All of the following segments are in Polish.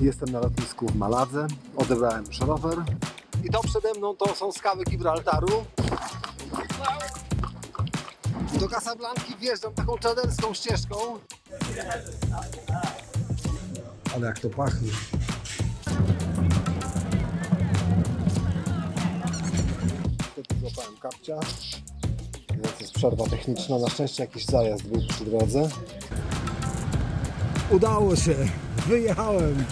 Jestem na lotnisku w Maladze, odebrałem już rower i to przede mną to są skały Gibraltaru. Do Casablanki wjeżdżam taką czaderską ścieżką. Ale jak to pachnie. Złapałem kapcia. Więc jest przerwa techniczna. Na szczęście jakiś zajazd był przy drodze. Udało się! Wyjechałem!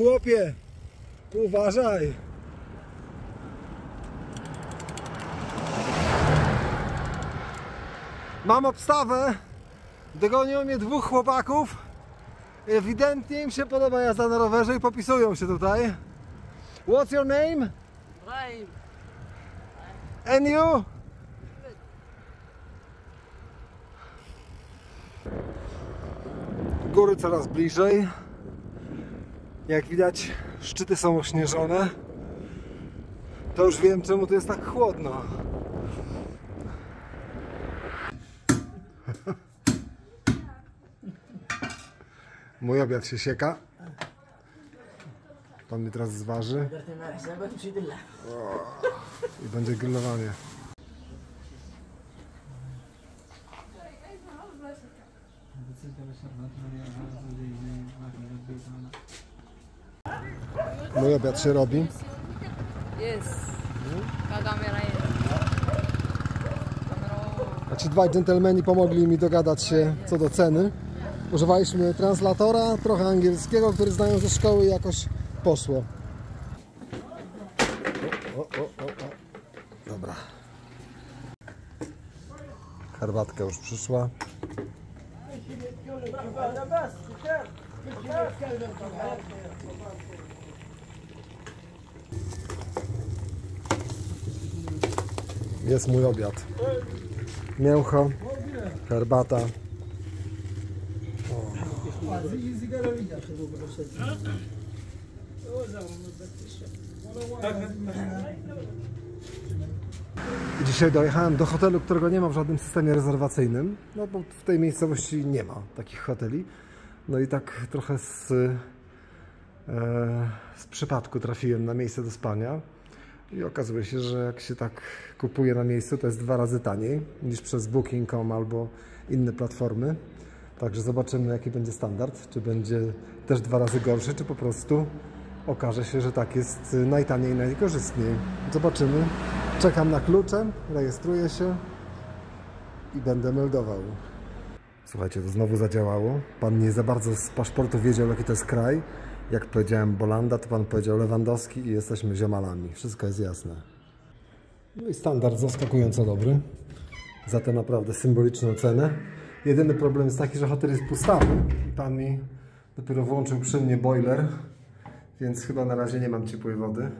Chłopie! Uważaj! Mam obstawę! Dogoniło mnie dwóch chłopaków. Ewidentnie im się podoba jazda na rowerze i popisują się tutaj. What's your name? Right. And you? Góry coraz bliżej. Jak widać, szczyty są ośnieżone. To już wiem, czemu to jest tak chłodno. Mój obiad się sieka. Pan mnie teraz zważy. I będzie grillowanie. Decyzja na Mój obiad się robi. Yes. Ka kamera jest. A ci dwaj dżentelmeni pomogli mi dogadać się co do ceny. Używaliśmy translatora, trochę angielskiego, który znają ze szkoły i jakoś poszło. O, o, o, o. Dobra. Herbatka już przyszła. Jest mój obiad. Mięcho, herbata. I Dzisiaj dojechałem do hotelu, którego nie ma w żadnym systemie rezerwacyjnym, no bo w tej miejscowości nie ma takich hoteli. No i tak trochę z, e, z przypadku trafiłem na miejsce do spania. I okazuje się, że jak się tak kupuje na miejscu, to jest dwa razy taniej niż przez Booking.com albo inne platformy. Także zobaczymy, jaki będzie standard. Czy będzie też dwa razy gorszy, czy po prostu okaże się, że tak jest najtaniej najkorzystniej. Zobaczymy. Czekam na klucze, rejestruję się i będę meldował. Słuchajcie, to znowu zadziałało. Pan nie za bardzo z paszportu wiedział, jaki to jest kraj. Jak powiedziałem Bolanda, to pan powiedział Lewandowski i jesteśmy ziomalami. Wszystko jest jasne. No i standard zaskakująco dobry. Za tę naprawdę symboliczną cenę. Jedyny problem jest taki, że hotel jest pustawy i pan mi dopiero włączył przy mnie boiler, więc chyba na razie nie mam ciepłej wody.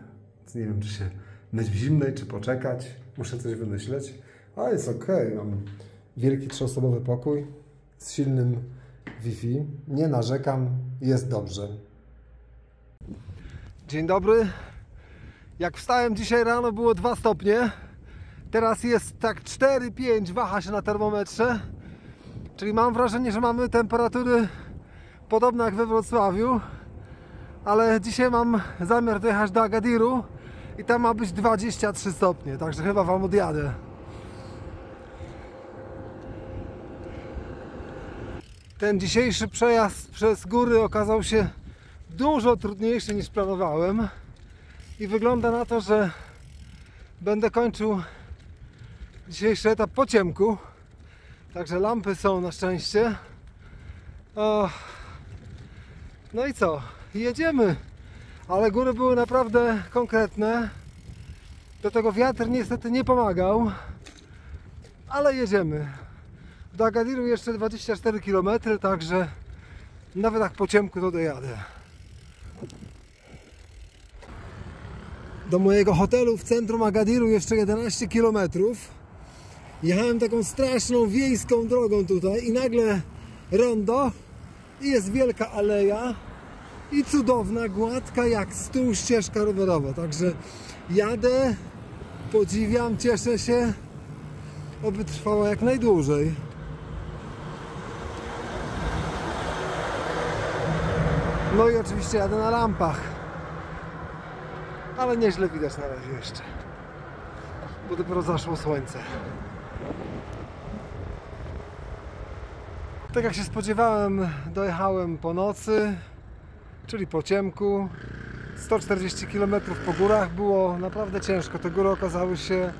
Więc nie wiem, czy się myć w zimnej, czy poczekać. Muszę coś wymyśleć. Ale jest ok. Mam wielki trzyosobowy pokój z silnym Wi-Fi. Nie narzekam, jest dobrze. Dzień dobry. Jak wstałem dzisiaj rano było 2 stopnie. Teraz jest tak 4-5 waha się na termometrze. Czyli mam wrażenie, że mamy temperatury podobne jak we Wrocławiu. Ale dzisiaj mam zamiar dojechać do Agadiru i tam ma być 23 stopnie, także chyba wam odjadę. Ten dzisiejszy przejazd przez góry okazał się dużo trudniejszy niż planowałem i wygląda na to, że będę kończył dzisiejszy etap po ciemku. Także lampy są na szczęście. O. No i co? Jedziemy. Ale góry były naprawdę konkretne. Do tego wiatr niestety nie pomagał. Ale jedziemy. Do Agadiru jeszcze 24 km, także nawet jak po ciemku to dojadę. Do mojego hotelu w centrum Agadiru jeszcze 11 km. Jechałem taką straszną wiejską drogą tutaj i nagle rondo i jest wielka aleja i cudowna, gładka jak stół ścieżka rowerowa. Także jadę, podziwiam, cieszę się oby trwała jak najdłużej. No i oczywiście jadę na lampach. Ale nieźle widać na razie jeszcze. Bo dopiero zaszło słońce. Tak jak się spodziewałem, dojechałem po nocy, czyli po ciemku. 140 km po górach było naprawdę ciężko. Te góry okazały się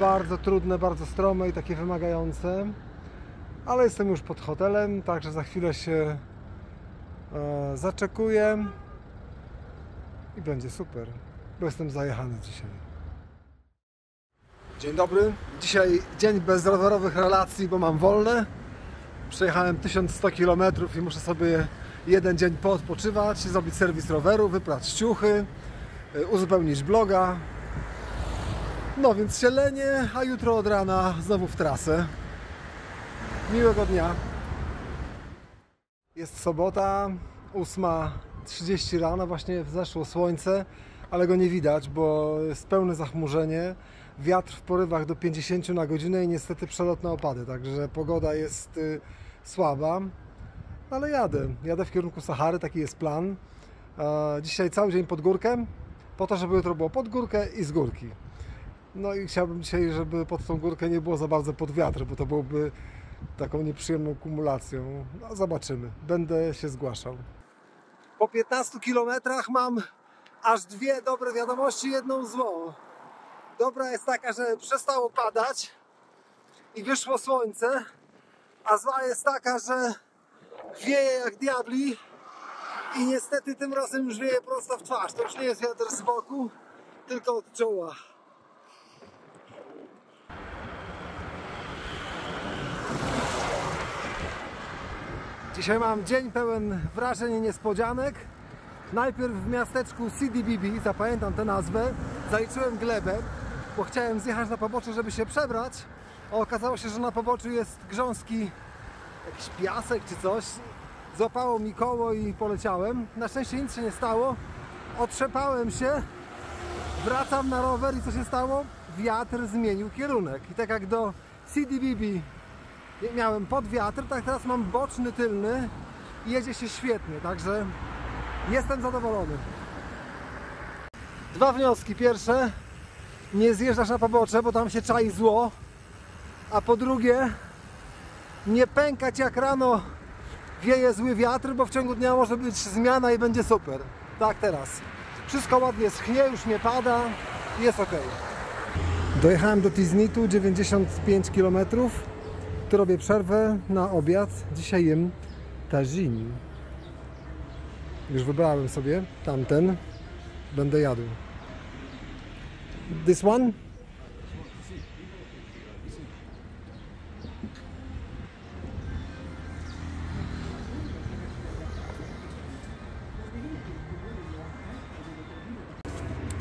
bardzo trudne, bardzo strome i takie wymagające. Ale jestem już pod hotelem, także za chwilę się e, zaczekuję i będzie super, bo jestem zajechany dzisiaj. Dzień dobry. Dzisiaj dzień bez rowerowych relacji, bo mam wolne. Przejechałem 1100 km i muszę sobie jeden dzień poodpoczywać, zrobić serwis roweru, wyprać ciuchy, y, uzupełnić bloga. No więc się lenię, a jutro od rana znowu w trasę. Miłego dnia. Jest sobota, 8.30 rano, właśnie wzeszło słońce, ale go nie widać, bo jest pełne zachmurzenie. Wiatr w porywach do 50 na godzinę i niestety przelotne opady, także pogoda jest y, słaba. Ale jadę, jadę w kierunku Sahary, taki jest plan. E, Dzisiaj cały dzień pod górkę, po to, żeby jutro było pod górkę i z górki. No i chciałbym dzisiaj, żeby pod tą górkę nie było za bardzo pod wiatr, bo to byłoby taką nieprzyjemną kumulacją. No zobaczymy, będę się zgłaszał. Po 15 kilometrach mam aż dwie dobre wiadomości, jedną złą. Dobra jest taka, że przestało padać i wyszło słońce, a zła jest taka, że wieje jak diabli i niestety tym razem już wieje prosto w twarz. To już nie jest wiatr z boku, tylko od czoła. Dzisiaj mam dzień pełen wrażeń i niespodzianek. Najpierw w miasteczku CDBB, zapamiętam tę nazwę, zaliczyłem glebę, bo chciałem zjechać na pobocze, żeby się przebrać. A okazało się, że na poboczu jest grząski jakiś piasek czy coś. Złapało mi koło i poleciałem. Na szczęście nic się nie stało. Otrzepałem się, wracam na rower i co się stało? Wiatr zmienił kierunek. I tak jak do CDBB miałem pod wiatr, tak teraz mam boczny, tylny i jedzie się świetnie, także jestem zadowolony. Dwa wnioski. Pierwsze, nie zjeżdżasz na pobocze, bo tam się czai zło. A po drugie, nie pękać jak rano wieje zły wiatr, bo w ciągu dnia może być zmiana i będzie super. Tak teraz. Wszystko ładnie schnie, już nie pada, jest ok. Dojechałem do Tiznitu, 95 km. Tu robię przerwę na obiad. Dzisiaj jem tagine. Już wybrałem sobie tamten. Będę jadł. This one?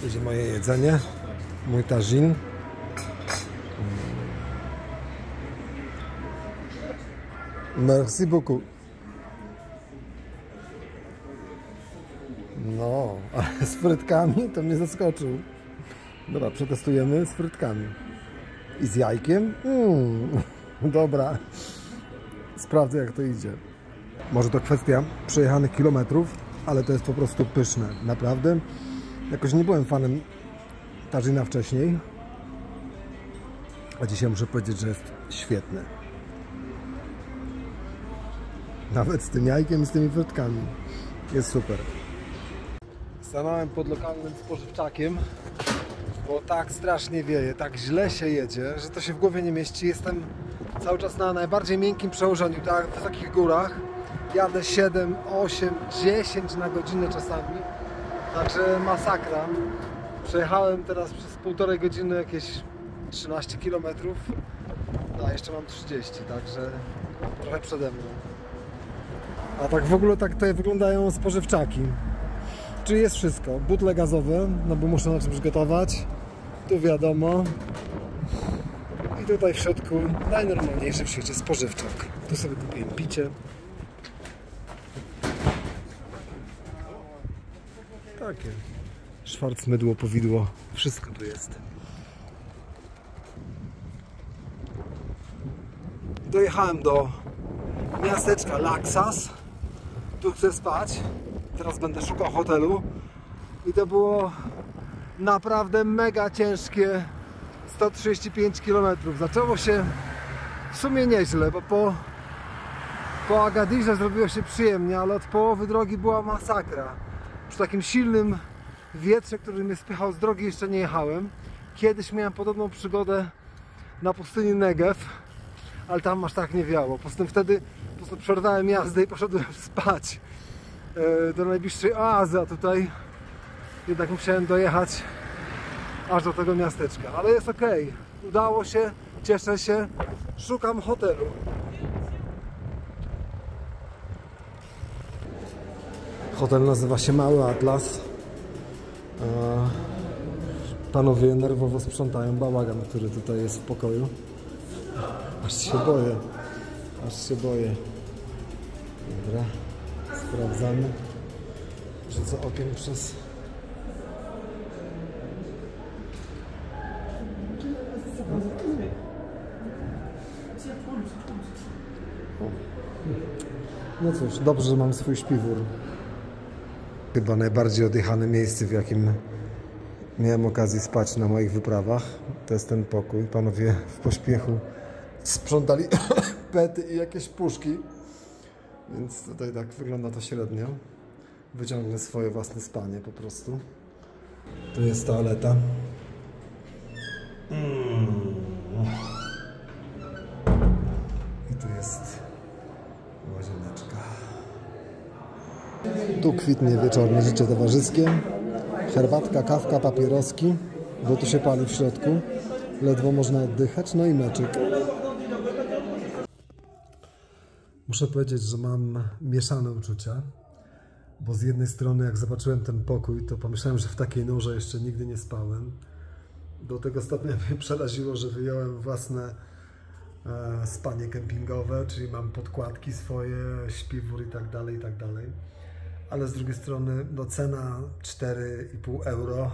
Będzie moje jedzenie, mój tagine. Merci beaucoup. No, ale z frytkami to mnie zaskoczył. Dobra, przetestujemy z frytkami. I z jajkiem? Mm, dobra. Sprawdzę jak to idzie. Może to kwestia przejechanych kilometrów, ale to jest po prostu pyszne. Naprawdę. Jakoś nie byłem fanem tarzyna wcześniej. A dzisiaj muszę powiedzieć, że jest świetny. Nawet z tym jajkiem i z tymi frytkami. Jest super. Stanąłem pod lokalnym spożywczakiem, bo tak strasznie wieje, tak źle się jedzie, że to się w głowie nie mieści. Jestem cały czas na najbardziej miękkim przełożeniu, tak, w takich górach. Jadę 7, 8, 10 na godzinę czasami. Także masakra. Przejechałem teraz przez półtorej godziny jakieś 13 km. A jeszcze mam 30, także trochę przede mną. A tak w ogóle tak tutaj wyglądają spożywczaki. Czyli jest wszystko. Butle gazowe, no bo muszę na czymś gotować. Tu wiadomo. I tutaj w środku najnormalniejszy w świecie spożywczak. Tu sobie kupiłem picie. Takie. Szwarc, mydło, powidło. Wszystko tu jest. Dojechałem do miasteczka Laksas. Tu chcę spać. Teraz będę szukał hotelu. I to było naprawdę mega ciężkie 135 km. Zaczęło się w sumie nieźle, bo po, po Agadirze zrobiło się przyjemnie, ale od połowy drogi była masakra. Przy takim silnym wietrze, który mnie spychał z drogi jeszcze nie jechałem. Kiedyś miałem podobną przygodę na pustyni Negev, ale tam aż tak nie wiało. Po prostu wtedy po prostu przerwałem jazdę i poszedłem spać do najbliższej oazy, a tutaj jednak musiałem dojechać aż do tego miasteczka. Ale jest ok, udało się, cieszę się, szukam hotelu. Hotel nazywa się Mały Atlas. E, Panowie nerwowo sprzątają bałagan, który tutaj jest w pokoju. Aż się boję. Aż się boję. Dobra. Sprawdzamy. Rzucę okiem przez... No cóż, dobrze, że mam swój śpiwór. Chyba najbardziej odjechane miejsce, w jakim miałem okazję spać na moich wyprawach. To jest ten pokój. Panowie w pośpiechu sprzątali pety i jakieś puszki. Więc tutaj tak wygląda to średnio. Wyciągnę swoje własne spanie po prostu. Tu jest toaleta. I tu jest łazieneczka. Tu kwitnie wieczorne życie towarzyskie. Herbatka, kawka, papieroski, bo tu się pali w środku. Ledwo można oddychać, no i meczyk. Muszę powiedzieć, że mam mieszane uczucia, bo z jednej strony jak zobaczyłem ten pokój, to pomyślałem, że w takiej nurze jeszcze nigdy nie spałem. Do tego stopnia mnie przeraziło, że wyjąłem własne e, spanie kempingowe, czyli mam podkładki swoje, śpiwór i tak dalej, i tak dalej ale z drugiej strony no, cena 4,5 euro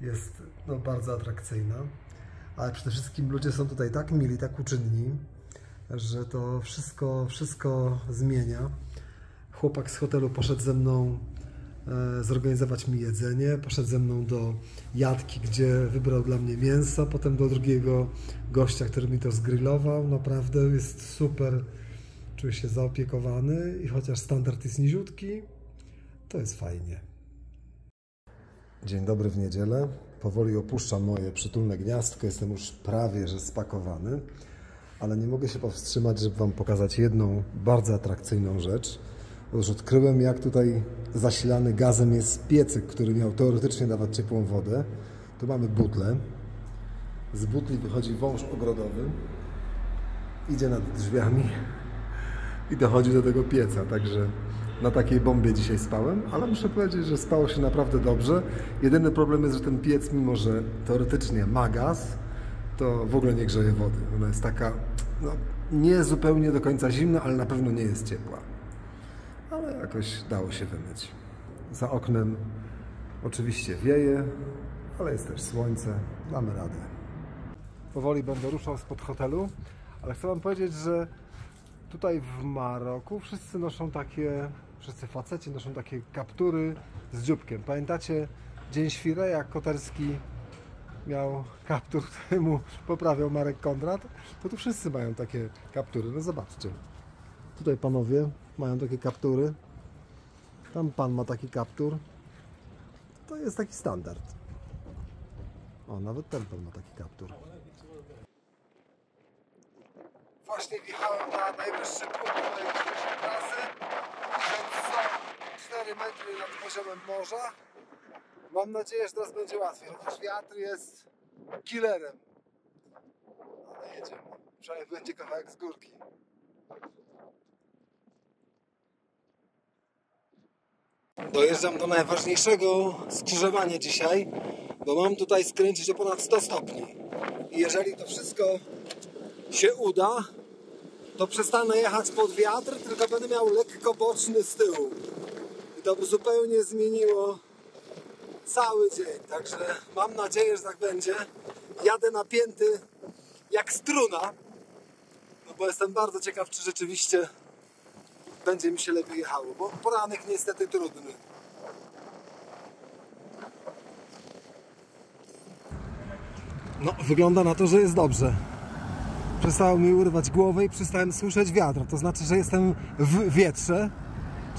jest no, bardzo atrakcyjna. Ale przede wszystkim ludzie są tutaj tak mili, tak uczynni, że to wszystko, wszystko zmienia. Chłopak z hotelu poszedł ze mną e, zorganizować mi jedzenie, poszedł ze mną do jadki, gdzie wybrał dla mnie mięso, potem do drugiego gościa, który mi to zgrillował. Naprawdę jest super, czuję się zaopiekowany i chociaż standard jest niziutki, to jest fajnie. Dzień dobry w niedzielę. Powoli opuszczam moje przytulne gniazdko. Jestem już prawie że spakowany, ale nie mogę się powstrzymać, żeby Wam pokazać jedną bardzo atrakcyjną rzecz. Otóż odkryłem, jak tutaj zasilany gazem jest piecyk, który miał teoretycznie dawać ciepłą wodę. Tu mamy butlę. Z butli wychodzi wąż ogrodowy. Idzie nad drzwiami i dochodzi do tego pieca. Także na takiej bombie dzisiaj spałem, ale muszę powiedzieć, że spało się naprawdę dobrze. Jedyny problem jest, że ten piec, mimo że teoretycznie ma gaz, to w ogóle nie grzeje wody. Ona jest taka, no, nie zupełnie do końca zimna, ale na pewno nie jest ciepła. Ale jakoś dało się wymyć. Za oknem oczywiście wieje, ale jest też słońce, damy radę. Powoli będę ruszał spod hotelu, ale chcę Wam powiedzieć, że tutaj w Maroku wszyscy noszą takie, wszyscy faceci noszą takie kaptury z dzióbkiem. Pamiętacie Dzień Świra, jak Koterski miał kaptur, który mu poprawiał Marek Kondrat? To tu wszyscy mają takie kaptury. No zobaczcie. Tutaj panowie mają takie kaptury. Tam pan ma taki kaptur. To jest taki standard. O, nawet ten pan ma taki kaptur. Właśnie wjechałem na najwyższy punkt mojej trasy. 1104 metry nad poziomem morza. Mam nadzieję, że teraz będzie łatwiej, chociaż wiatr jest killerem. Ale jedziemy. Przynajmniej będzie kawałek z górki. Dojeżdżam do najważniejszego skrzyżowania dzisiaj, bo mam tutaj skręcić o ponad 100 stopni. I jeżeli to wszystko się uda, to przestanę jechać pod wiatr, tylko będę miał lekko boczny z tyłu. I to by zupełnie zmieniło cały dzień. Także mam nadzieję, że tak będzie. Jadę napięty jak struna. No bo jestem bardzo ciekaw, czy rzeczywiście będzie mi się lepiej jechało, bo poranek niestety trudny. No, wygląda na to, że jest dobrze. Przestało mi urwać głowę i przestałem słyszeć wiatr. To znaczy, że jestem w wietrze,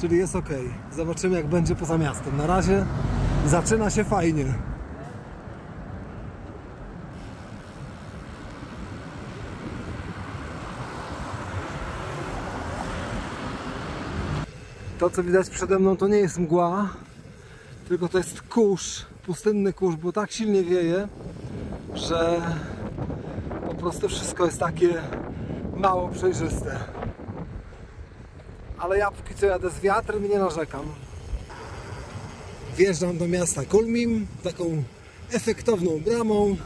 czyli jest ok. Zobaczymy, jak będzie poza miastem. Na razie zaczyna się fajnie. To, co widać przede mną, to nie jest mgła, tylko to jest kurz, pustynny kurz, bo tak silnie wieje, że po prostu wszystko jest takie mało przejrzyste. Ale ja póki co jadę z wiatrem i nie narzekam. Wjeżdżam do miasta Kulmim taką efektowną bramą,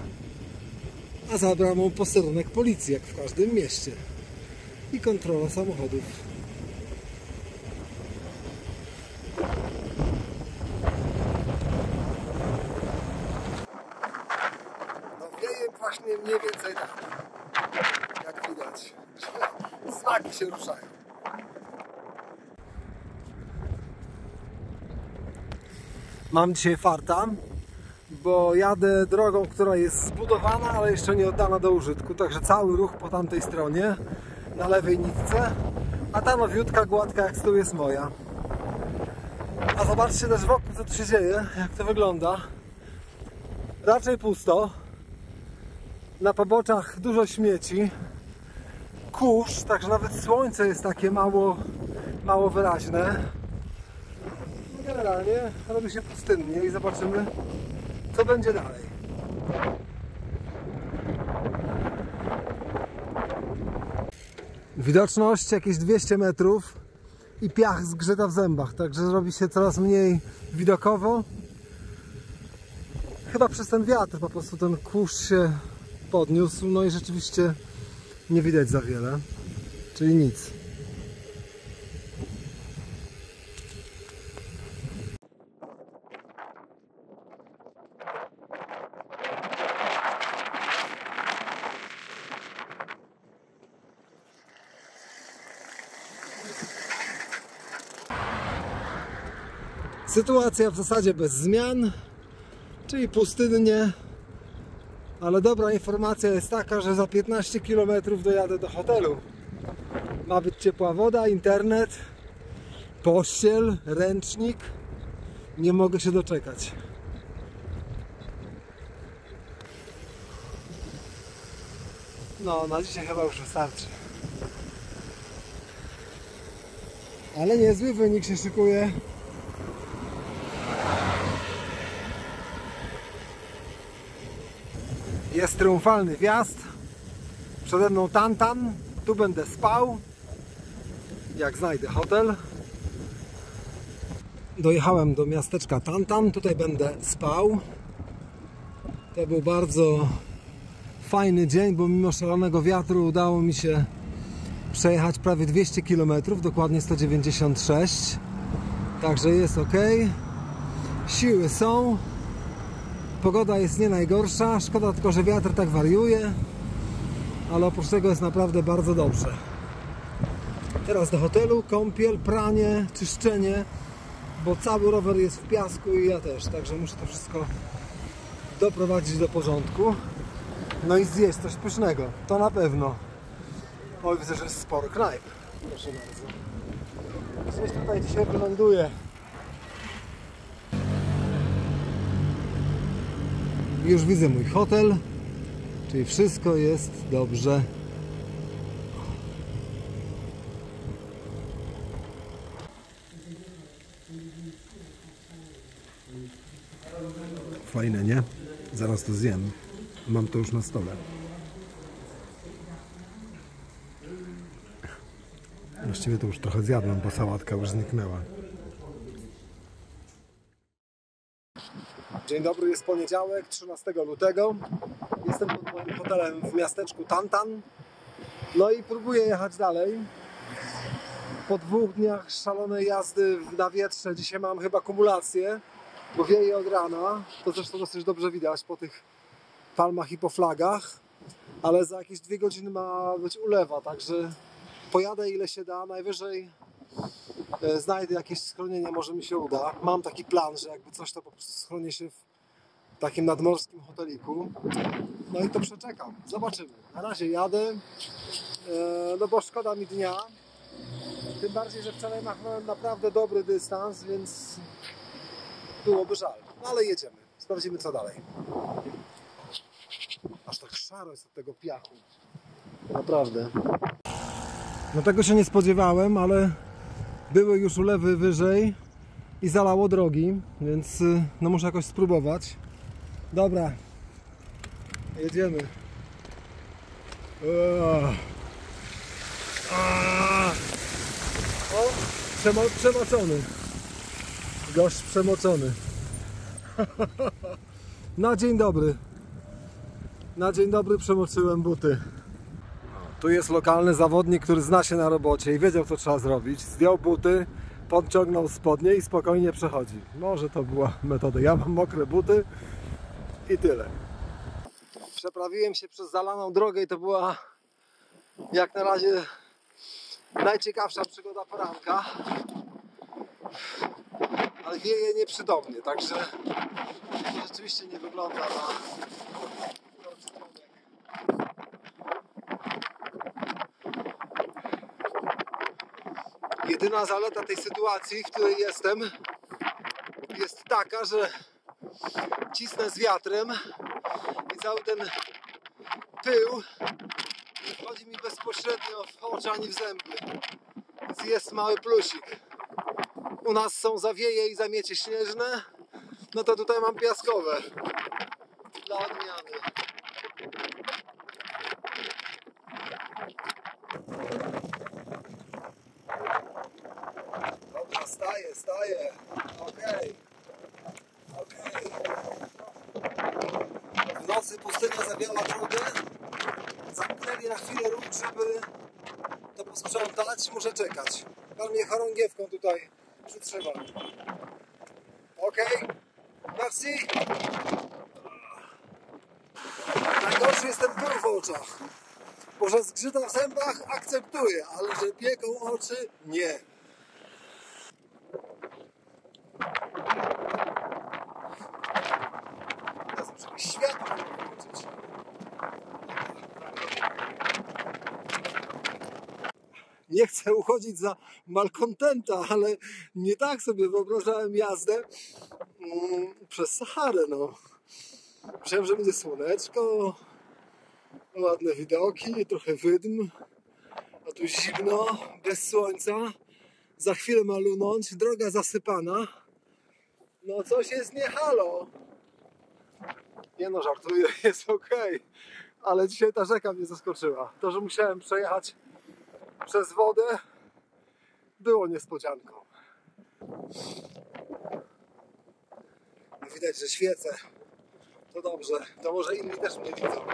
a za bramą posterunek policji, jak w każdym mieście. I kontrola samochodów. No wieje właśnie mniej więcej tak. Jak widać. Znaki się ruszają. Mam dzisiaj farta, bo jadę drogą, która jest zbudowana, ale jeszcze nie oddana do użytku. Także cały ruch po tamtej stronie, na lewej nitce, a ta nowiutka, gładka jak stół jest moja. A zobaczcie też wokół, co tu się dzieje, jak to wygląda. Raczej pusto. Na poboczach dużo śmieci. Kurz, także nawet słońce jest takie mało, mało wyraźne. Generalnie robi się pustynnie i zobaczymy, co będzie dalej. Widoczność jakieś 200 metrów i piach zgrzyta w zębach, także robi się coraz mniej widokowo. Chyba przez ten wiatr po prostu ten kurz się podniósł, no i rzeczywiście nie widać za wiele, czyli nic. Sytuacja w zasadzie bez zmian, czyli pustynnie, ale dobra informacja jest taka, że za 15 km dojadę do hotelu. Ma być ciepła woda, internet, pościel, ręcznik. Nie mogę się doczekać. No, na dzisiaj chyba już wystarczy. Ale niezły wynik się szykuje. Jest triumfalny wjazd. Przede mną Tantan. Tu będę spał. Jak znajdę hotel. Dojechałem do miasteczka Tantan. Tutaj będę spał. To był bardzo fajny dzień, bo mimo szalonego wiatru udało mi się przejechać prawie 200 km, dokładnie 196. Także jest ok. Siły są. Pogoda jest nie najgorsza, szkoda tylko, że wiatr tak wariuje, ale oprócz tego jest naprawdę bardzo dobrze. Teraz do hotelu, kąpiel, pranie, czyszczenie, bo cały rower jest w piasku i ja też, także muszę to wszystko doprowadzić do porządku. No i zjeść coś pysznego, to na pewno. Oj, widzę, że jest sporo knajp. Proszę bardzo. Gdzieś tutaj dzisiaj wyląduję. Już widzę mój hotel, czyli wszystko jest dobrze. Fajne, nie? Zaraz to zjem. Mam to już na stole. Właściwie to już trochę zjadłem, bo sałatka już zniknęła. Dzień dobry, jest poniedziałek, 13 lutego. Jestem pod moim hotelem w miasteczku Tantan. No i próbuję jechać dalej. Po dwóch dniach szalonej jazdy na wietrze, dzisiaj mam chyba kumulację, bo wieje od rana. To zresztą dosyć dobrze widać po tych palmach i po flagach. ale za jakieś dwie godziny ma być ulewa, także pojadę ile się da, najwyżej znajdę jakieś schronienie, może mi się uda. Mam taki plan, że jakby coś to po prostu schronię się w takim nadmorskim hoteliku. No i to przeczekam. Zobaczymy. Na razie jadę, e, no bo szkoda mi dnia. Tym bardziej, że wczoraj machnąłem naprawdę dobry dystans, więc byłoby żal. No ale jedziemy. Sprawdzimy co dalej. Aż tak szaro jest od tego piachu. Naprawdę. No tego się nie spodziewałem, ale były już ulewy wyżej i zalało drogi, więc y, no muszę jakoś spróbować. Dobra. Jedziemy. O, przemo przemoczony. Gość przemoczony. Na dzień dobry. Na dzień dobry przemoczyłem buty. Tu jest lokalny zawodnik, który zna się na robocie i wiedział co trzeba zrobić. Zdjął buty, podciągnął spodnie i spokojnie przechodzi. Może to była metoda. Ja mam mokre buty i tyle. Przeprawiłem się przez zalaną drogę i to była jak na razie najciekawsza przygoda poranka. Ale wieje nieprzytomnie, także rzeczywiście nie wygląda na Jedyna zaleta tej sytuacji, w której jestem, jest taka, że cisnę z wiatrem i cały ten pył wchodzi mi bezpośrednio w oczy ani w zęby. Więc jest mały plusik. U nas są zawieje i zamiecie śnieżne, no to tutaj mam piaskowe. Dla odmiany. Dobra, staję, staję. Okej. Okej. W nocy pustynia zawiała drogę. Zamknęli na chwilę ruch, żeby to posprzątać. Muszę czekać. Pan chorągiewką tutaj przytrzyma. Okej. Merci. Najgorszy jest ten ból w oczach. Bo że zgrzyta w zębach akceptuję, ale że pieką oczy nie. Teraz muszę światło. Nie chcę uchodzić za malkontenta, ale nie tak sobie wyobrażałem jazdę mm, przez Saharę. No. Myślałem, że będzie słoneczko, ładne widoki, trochę wydm, a tu zimno, bez słońca. Za chwilę ma lunąć, droga zasypana. No coś jest nie halo. Nie no, żartuję, jest ok. Ale dzisiaj ta rzeka mnie zaskoczyła. To, że musiałem przejechać przez wodę, było niespodzianką. Widać, że świecę. To dobrze, to może inni też mnie widzą.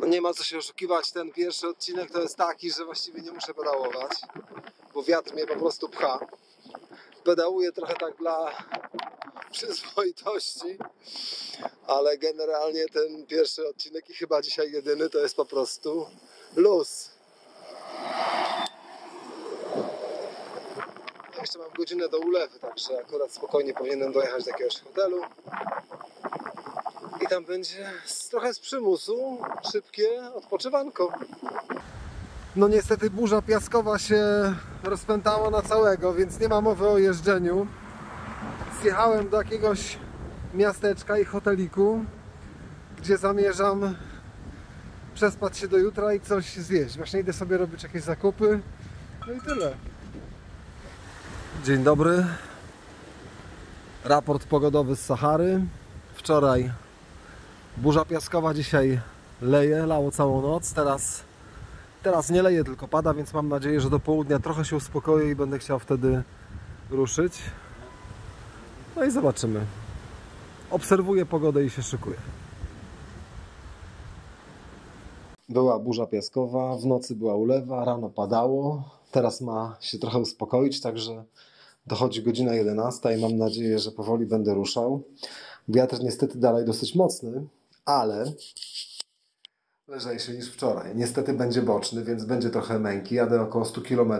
No nie ma co się oszukiwać, ten pierwszy odcinek to jest taki, że właściwie nie muszę pedałować, bo wiatr mnie po prostu pcha. Pedałuję trochę tak dla przyzwoitości, ale generalnie ten pierwszy odcinek i chyba dzisiaj jedyny to jest po prostu luz. Jeszcze mam godzinę do ulewy, także akurat spokojnie powinienem dojechać do jakiegoś hotelu. I tam będzie trochę z przymusu szybkie odpoczywanko. No niestety burza piaskowa się rozpętała na całego, więc nie ma mowy o jeżdżeniu. Zjechałem do jakiegoś miasteczka i hoteliku, gdzie zamierzam przespać się do jutra i coś zjeść. Właśnie idę sobie robić jakieś zakupy. No i tyle. Dzień dobry. Raport pogodowy z Sahary. Wczoraj burza piaskowa, dzisiaj leje, lało całą noc. Teraz, teraz nie leje, tylko pada, więc mam nadzieję, że do południa trochę się uspokoi i będę chciał wtedy ruszyć. No i zobaczymy. Obserwuję pogodę i się szykuję. Była burza piaskowa, w nocy była ulewa, rano padało. Teraz ma się trochę uspokoić, także dochodzi godzina 11 i mam nadzieję, że powoli będę ruszał. Wiatr niestety dalej dosyć mocny, ale lżejszy niż wczoraj. Niestety będzie boczny, więc będzie trochę męki. Jadę około 100 km,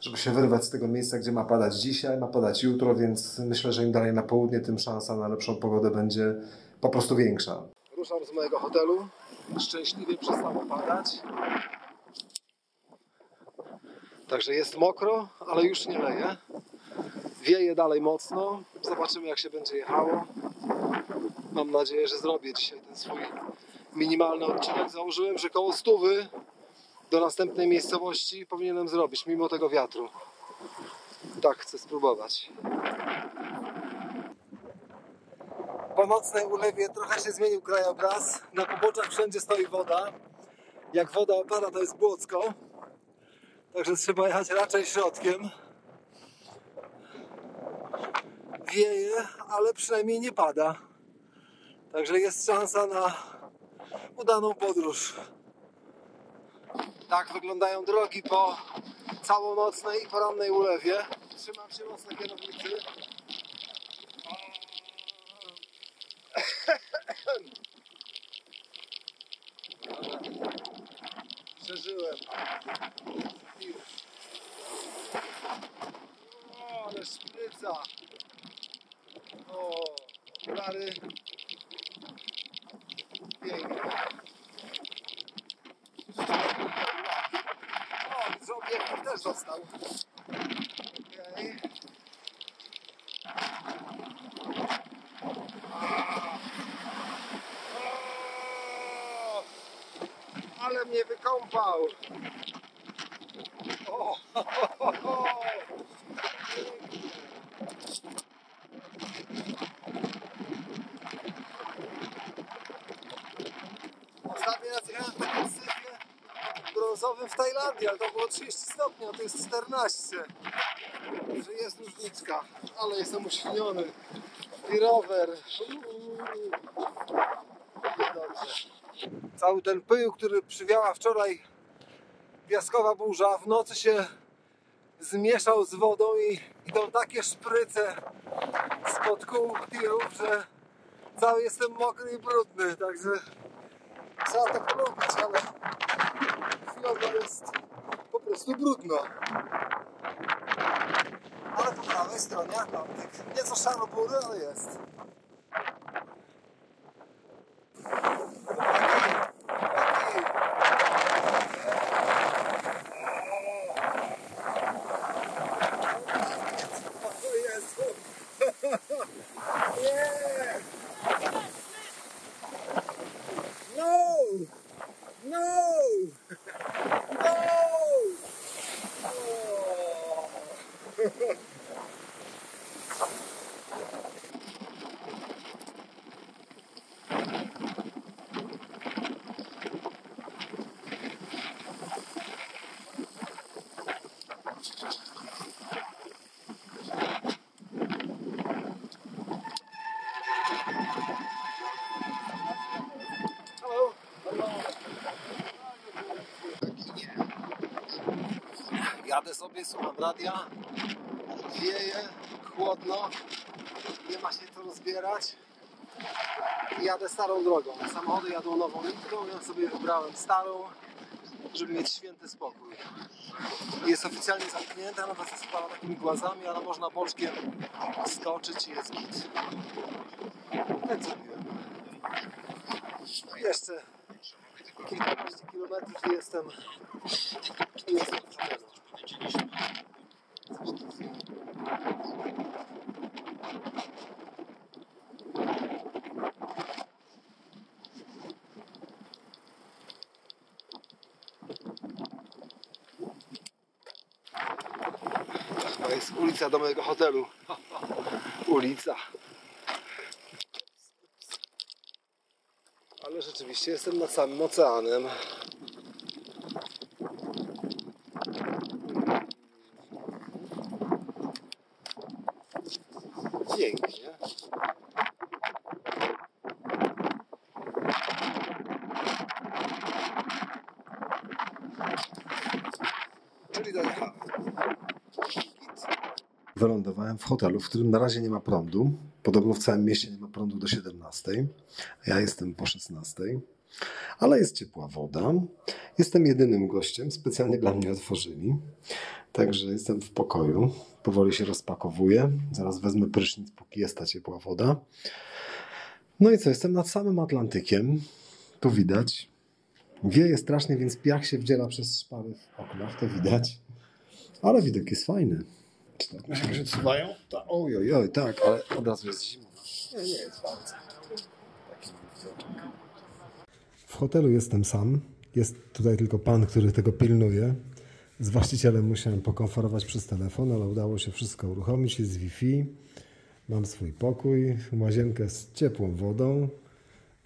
żeby się wyrwać z tego miejsca, gdzie ma padać dzisiaj, ma padać jutro, więc myślę, że im dalej na południe, tym szansa na lepszą pogodę będzie po prostu większa. Ruszam z mojego hotelu. Szczęśliwie przestało padać. Także jest mokro, ale już nie leje. Wieje dalej mocno. Zobaczymy, jak się będzie jechało. Mam nadzieję, że zrobię dzisiaj ten swój minimalny odcinek. Założyłem, że koło stówy do następnej miejscowości powinienem zrobić, mimo tego wiatru. Tak chcę spróbować. Po nocnej ulewie trochę się zmienił krajobraz. Na poboczach wszędzie stoi woda. Jak woda opada, to jest błocko. Także trzeba jechać raczej środkiem. Wieje, ale przynajmniej nie pada. Także jest szansa na udaną podróż. Tak wyglądają drogi po całonocnej i porannej ulewie. Trzymam się mocno kierownicy. Przeżyłem. O, ale szpryca. O, okulary. Pięknie. O, widzę obiektów też. O, Ale mnie wykąpał. O, ho, ho, ho, ho. Ostatni raz jechałem w takim syfie brązowym w Tajlandii, ale to było 30 stopni, a to jest 14. Że jest różniczka, ale jestem uświniony. I rower. Dobrze. Cały ten pył, który przywiała wczoraj piaskowa burza, w nocy się zmieszał z wodą i idą takie szpryce spod kół tirów, że cały jestem mokry i brudny, także trzeba to polubić, ale chwilowo jest po prostu brudno. Ale po prawej stronie Atlantyk. Nieco szaro-bury, ale jest. Nie! No! No! No! O! Jadę sobie, słucham radia, wieje, chłodno, nie ma się co rozbierać. I Jadę starą drogą. Samochody jadą nową linką, ja sobie wybrałem starą, żeby mieć święty spokój. Jest oficjalnie zamknięta, nawet zasypała takimi głazami, ale można boczkiem skoczyć i jest git. Tak zrobiłem. Jeszcze kilkanaście kilometrów i jestem, jestem w hotelu. To jest ulica do mojego hotelu. Ulica. Ale rzeczywiście jestem nad samym oceanem. Pięknie. Czyli dojechałem. Git. W hotelu, w którym na razie nie ma prądu. Podobno w całym mieście nie ma prądu do 17. Ja jestem po 16. Ale jest ciepła woda. Jestem jedynym gościem, specjalnie dla mnie otworzyli. Także jestem w pokoju. Powoli się rozpakowuję. Zaraz wezmę prysznic, póki jest ta ciepła woda. No i co, jestem nad samym Atlantykiem. Tu widać. Wieje strasznie, więc piach się wdziera przez szpary w oknach, to widać. Ale widok jest fajny. Mi się odsuwają? Ta, oj, oj, oj, tak, ale od razu jest zimno. Nie, nie jest bardzo. Taki. W hotelu jestem sam. Jest tutaj tylko pan, który tego pilnuje. Z właścicielem musiałem pokonferować przez telefon, ale udało się wszystko uruchomić. Jest Wi-Fi. Mam swój pokój, łazienkę z ciepłą wodą.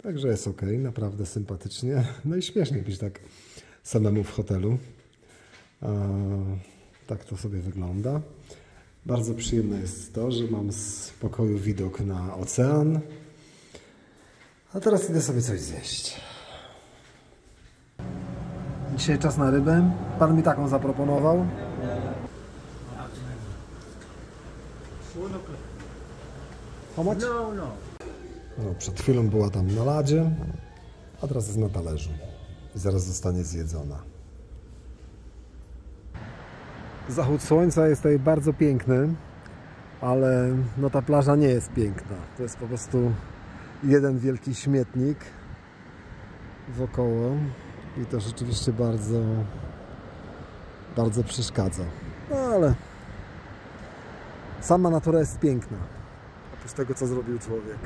Także jest ok, naprawdę sympatycznie. No i śmiesznie być tak samemu w hotelu. A, tak to sobie wygląda. Bardzo przyjemne jest to, że mam z pokoju widok na ocean. A teraz idę sobie coś zjeść. Dzisiaj czas na rybę. Pan mi taką zaproponował. Much? No, no. No, przed chwilą była tam na ladzie, a teraz jest na talerzu. I zaraz zostanie zjedzona. Zachód słońca jest tutaj bardzo piękny, ale no ta plaża nie jest piękna. To jest po prostu jeden wielki śmietnik wokoło i to rzeczywiście bardzo bardzo przeszkadza. No ale sama natura jest piękna. Oprócz tego, co zrobił człowiek.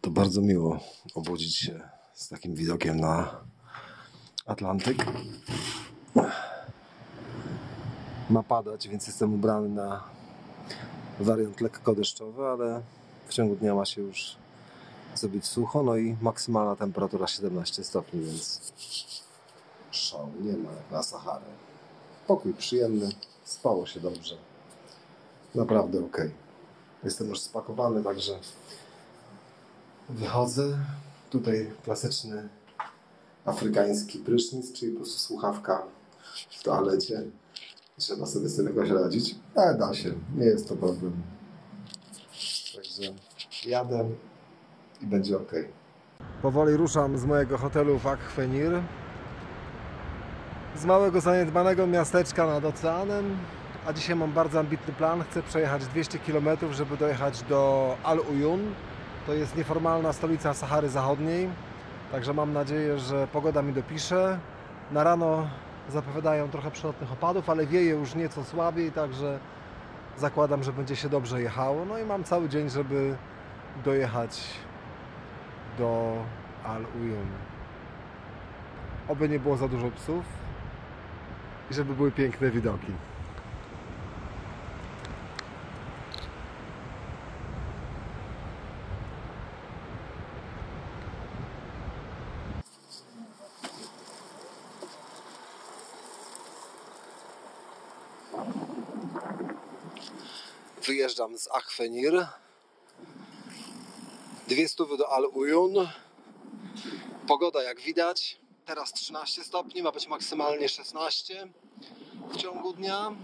To bardzo miło obudzić się z takim widokiem na Atlantyk. Ma padać, więc jestem ubrany na wariant lekko deszczowy, ale w ciągu dnia ma się już zrobić sucho, no i maksymalna temperatura 17 stopni, więc szału nie ma jak na Saharę. Pokój przyjemny, spało się dobrze. Naprawdę ok. Jestem już spakowany, także wychodzę. Tutaj klasyczny afrykański prysznic, czyli po prostu słuchawka w toalecie. Trzeba sobie z tym jakoś radzić, ale da się, nie jest to problem. Także jadę i będzie ok. Powoli ruszam z mojego hotelu w Akwenir. Z małego, zaniedbanego miasteczka nad oceanem. A dzisiaj mam bardzo ambitny plan. Chcę przejechać 200 km, żeby dojechać do Al Uyun. To jest nieformalna stolica Sahary Zachodniej. Także mam nadzieję, że pogoda mi dopisze. Na rano zapowiadają trochę przelotnych opadów, ale wieje już nieco słabiej, także zakładam, że będzie się dobrze jechało. No i mam cały dzień, żeby dojechać do Al Uyun. Oby nie było za dużo psów i żeby były piękne widoki. Z Akwenir. Dwie stówy do Al Uyun. Pogoda jak widać. Teraz 13 stopni, ma być maksymalnie 16 w ciągu dnia.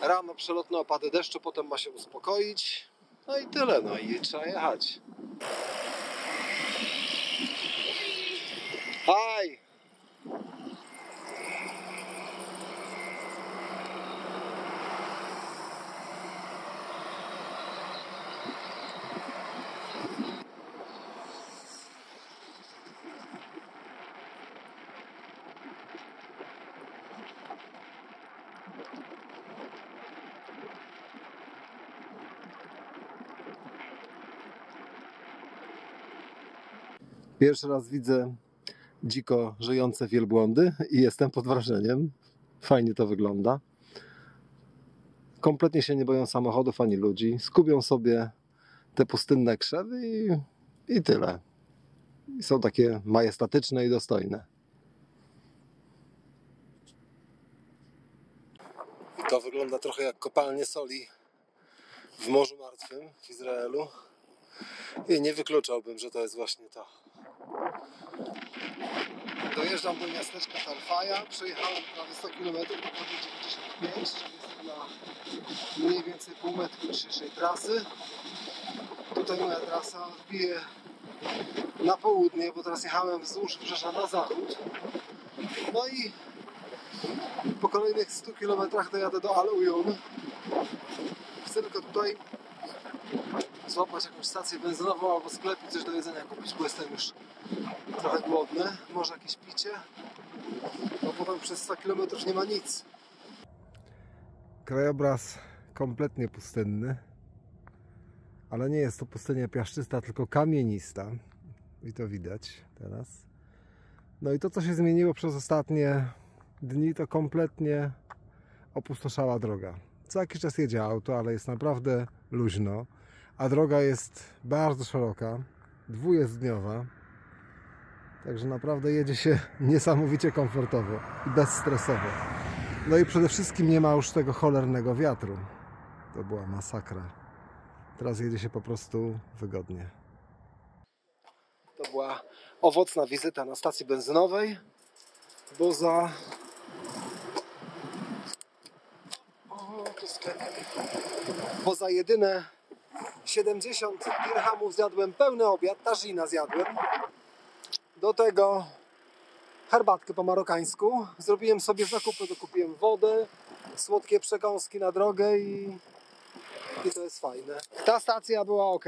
Rano przelotne opady deszczu, potem ma się uspokoić. No i tyle, no i trzeba jechać. Hi! Pierwszy raz widzę dziko żyjące wielbłądy i jestem pod wrażeniem. Fajnie to wygląda. Kompletnie się nie boją samochodów ani ludzi. Skubią sobie te pustynne krzewy i, i tyle. I są takie majestatyczne i dostojne. To wygląda trochę jak kopalnie soli w Morzu Martwym w Izraelu. I nie wykluczałbym, że to jest właśnie to. Dojeżdżam do miasteczka Tarfaja, przejechałem prawie 100 km, dokładnie 95, czyli jestem na mniej więcej pół metru dzisiejszej trasy. Tutaj moja trasa odbije na południe, bo teraz jechałem wzdłuż wybrzeża na zachód. No i po kolejnych 100 km dojadę do Al Uyun. Chcę tylko tutaj złapać jakąś stację benzynową albo sklep i coś do jedzenia kupić, bo jestem już trochę głodny. Może jakieś picie, bo potem przez 100 km nie ma nic. Krajobraz kompletnie pustynny, ale nie jest to pustynia piaszczysta, tylko kamienista. I to widać teraz. No i to, co się zmieniło przez ostatnie dni, to kompletnie opustoszała droga. Co jakiś czas jedzie auto, ale jest naprawdę luźno, a droga jest bardzo szeroka, dwujezdniowa. Także naprawdę jedzie się niesamowicie komfortowo i bezstresowo. No i przede wszystkim nie ma już tego cholernego wiatru. To była masakra. Teraz jedzie się po prostu wygodnie. To była owocna wizyta na stacji benzynowej, bo za o, to sklep. bo za jedyne 70 dirhamów zjadłem pełny obiad, tażina zjadłem. Do tego herbatkę po marokańsku. Zrobiłem sobie zakupy, dokupiłem wodę, słodkie przekąski na drogę i, i to jest fajne. Ta stacja była ok.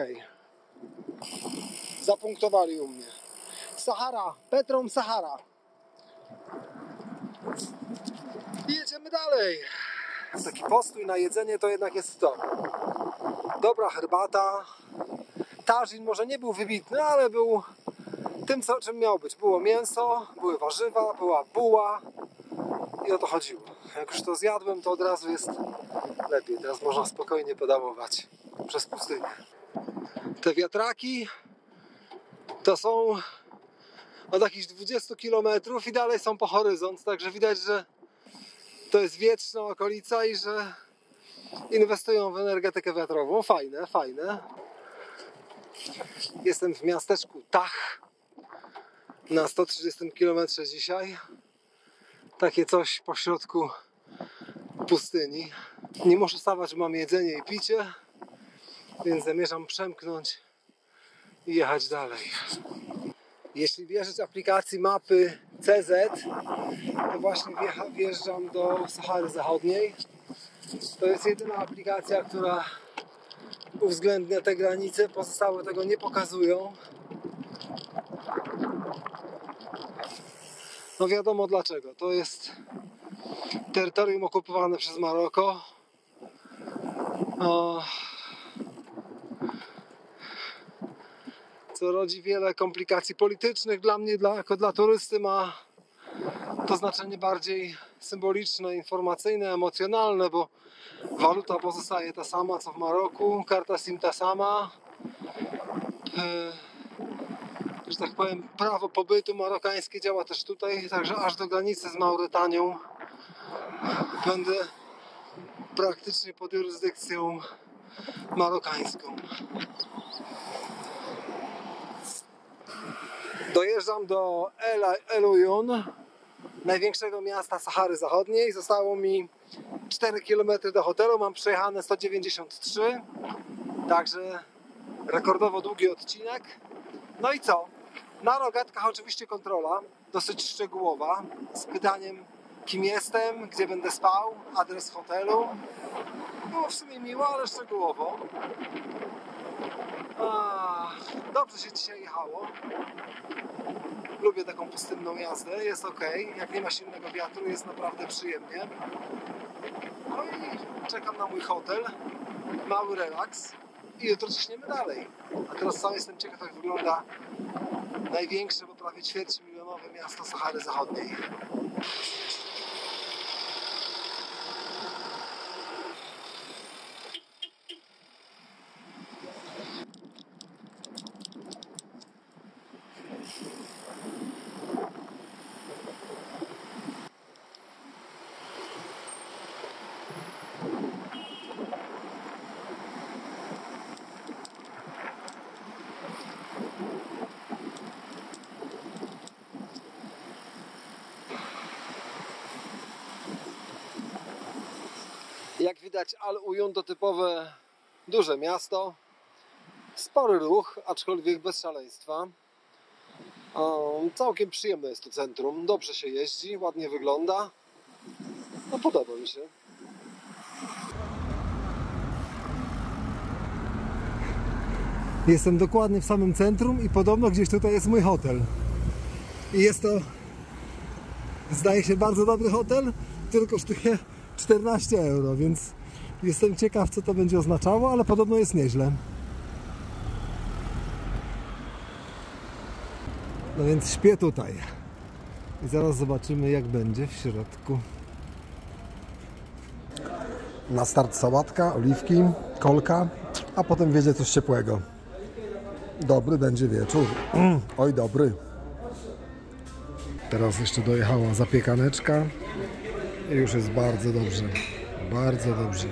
Zapunktowali u mnie. Sahara, Petrom Sahara. I jedziemy dalej. Taki postój na jedzenie to jednak jest to. Dobra herbata. Tażin może nie był wybitny, ale był tym, co, czym miał być. Było mięso, były warzywa, była buła i o to chodziło. Jak już to zjadłem, to od razu jest lepiej. Teraz można spokojnie pedałować przez pustynię. Te wiatraki to są od jakichś 20 km i dalej są po horyzont, także widać, że to jest wietrzna okolica i że inwestują w energetykę wiatrową. Fajne, fajne. Jestem w miasteczku Tach na 130 km dzisiaj. Takie coś po środku pustyni. Nie muszę stawać, mam jedzenie i picie, więc zamierzam przemknąć i jechać dalej. Jeśli wierzyć aplikacji mapy CZ, to właśnie wjeżdżam do Sahary Zachodniej. To jest jedyna aplikacja, która uwzględnia te granice, pozostałe tego nie pokazują. No wiadomo dlaczego. To jest terytorium okupowane przez Maroko. O, co rodzi wiele komplikacji politycznych. Dla mnie, dla, jako dla turysty, ma to znaczenie bardziej symboliczne, informacyjne, emocjonalne, bo waluta pozostaje ta sama co w Maroku, karta SIM ta sama. E, że tak powiem, prawo pobytu marokańskie działa też tutaj, także aż do granicy z Mauretanią będę praktycznie pod jurysdykcją marokańską. Dojeżdżam do El, El największego miasta Sahary Zachodniej. Zostało mi 4 km do hotelu, mam przejechane 193, także rekordowo długi odcinek. No i co? Na rogatkach oczywiście kontrola, dosyć szczegółowa, z pytaniem kim jestem, gdzie będę spał, adres hotelu. Było w sumie miło, ale szczegółowo. A, dobrze się dzisiaj jechało. Lubię taką pustynną jazdę, jest ok. Jak nie ma silnego wiatru, jest naprawdę przyjemnie. No i czekam na mój hotel. Mały relaks. I jutro ciśniemy dalej. A teraz sam jestem ciekaw, jak wygląda największe, bo prawie ćwierćmilionowe miasto Sahary Zachodniej. Widać, Al Uyun to typowe duże miasto. Spory ruch, aczkolwiek bez szaleństwa. Całkiem przyjemne jest to centrum. Dobrze się jeździ, ładnie wygląda. No podoba mi się. Jestem dokładnie w samym centrum i podobno gdzieś tutaj jest mój hotel. I jest to, zdaje się, bardzo dobry hotel, który kosztuje 14 euro, więc jestem ciekaw, co to będzie oznaczało, ale podobno jest nieźle. No więc śpię tutaj. I zaraz zobaczymy, jak będzie w środku. Na start sałatka, oliwki, kolka, a potem wiedzie coś ciepłego. Dobry będzie wieczór. Oj, dobry. Teraz jeszcze dojechała zapiekaneczka i już jest bardzo dobrze. Bardzo dobrze.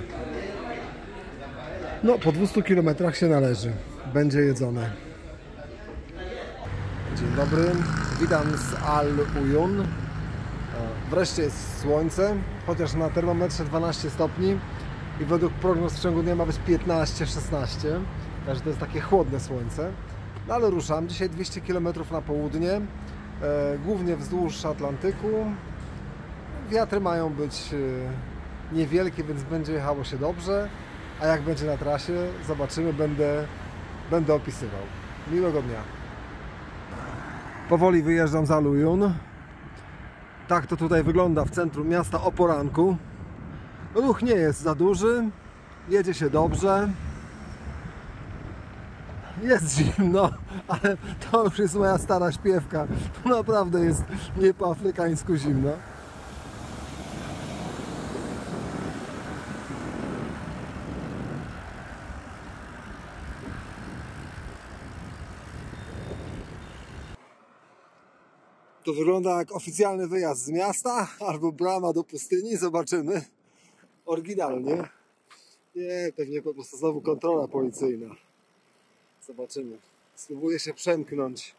No, po 200 km się należy. Będzie jedzone. Dzień dobry. Witam z Al Uyun. E, Wreszcie jest słońce, chociaż na termometrze 12 stopni i według prognoz w ciągu dnia ma być 15-16. Także to jest takie chłodne słońce. No ale ruszam. Dzisiaj 200 km na południe, e, głównie wzdłuż Atlantyku. Wiatry mają być e, niewielkie, więc będzie jechało się dobrze. A jak będzie na trasie, zobaczymy, będę, będę opisywał. Miłego dnia. Powoli wyjeżdżam z Alujun. Tak to tutaj wygląda w centrum miasta o poranku. Ruch nie jest za duży, jedzie się dobrze. Jest zimno, ale to już jest moja stara śpiewka. To naprawdę jest nie po afrykańsku zimno. To wygląda jak oficjalny wyjazd z miasta albo brama do pustyni. Zobaczymy. Oryginalnie. Nie, pewnie po prostu znowu kontrola policyjna. Zobaczymy. Spróbuję się przemknąć.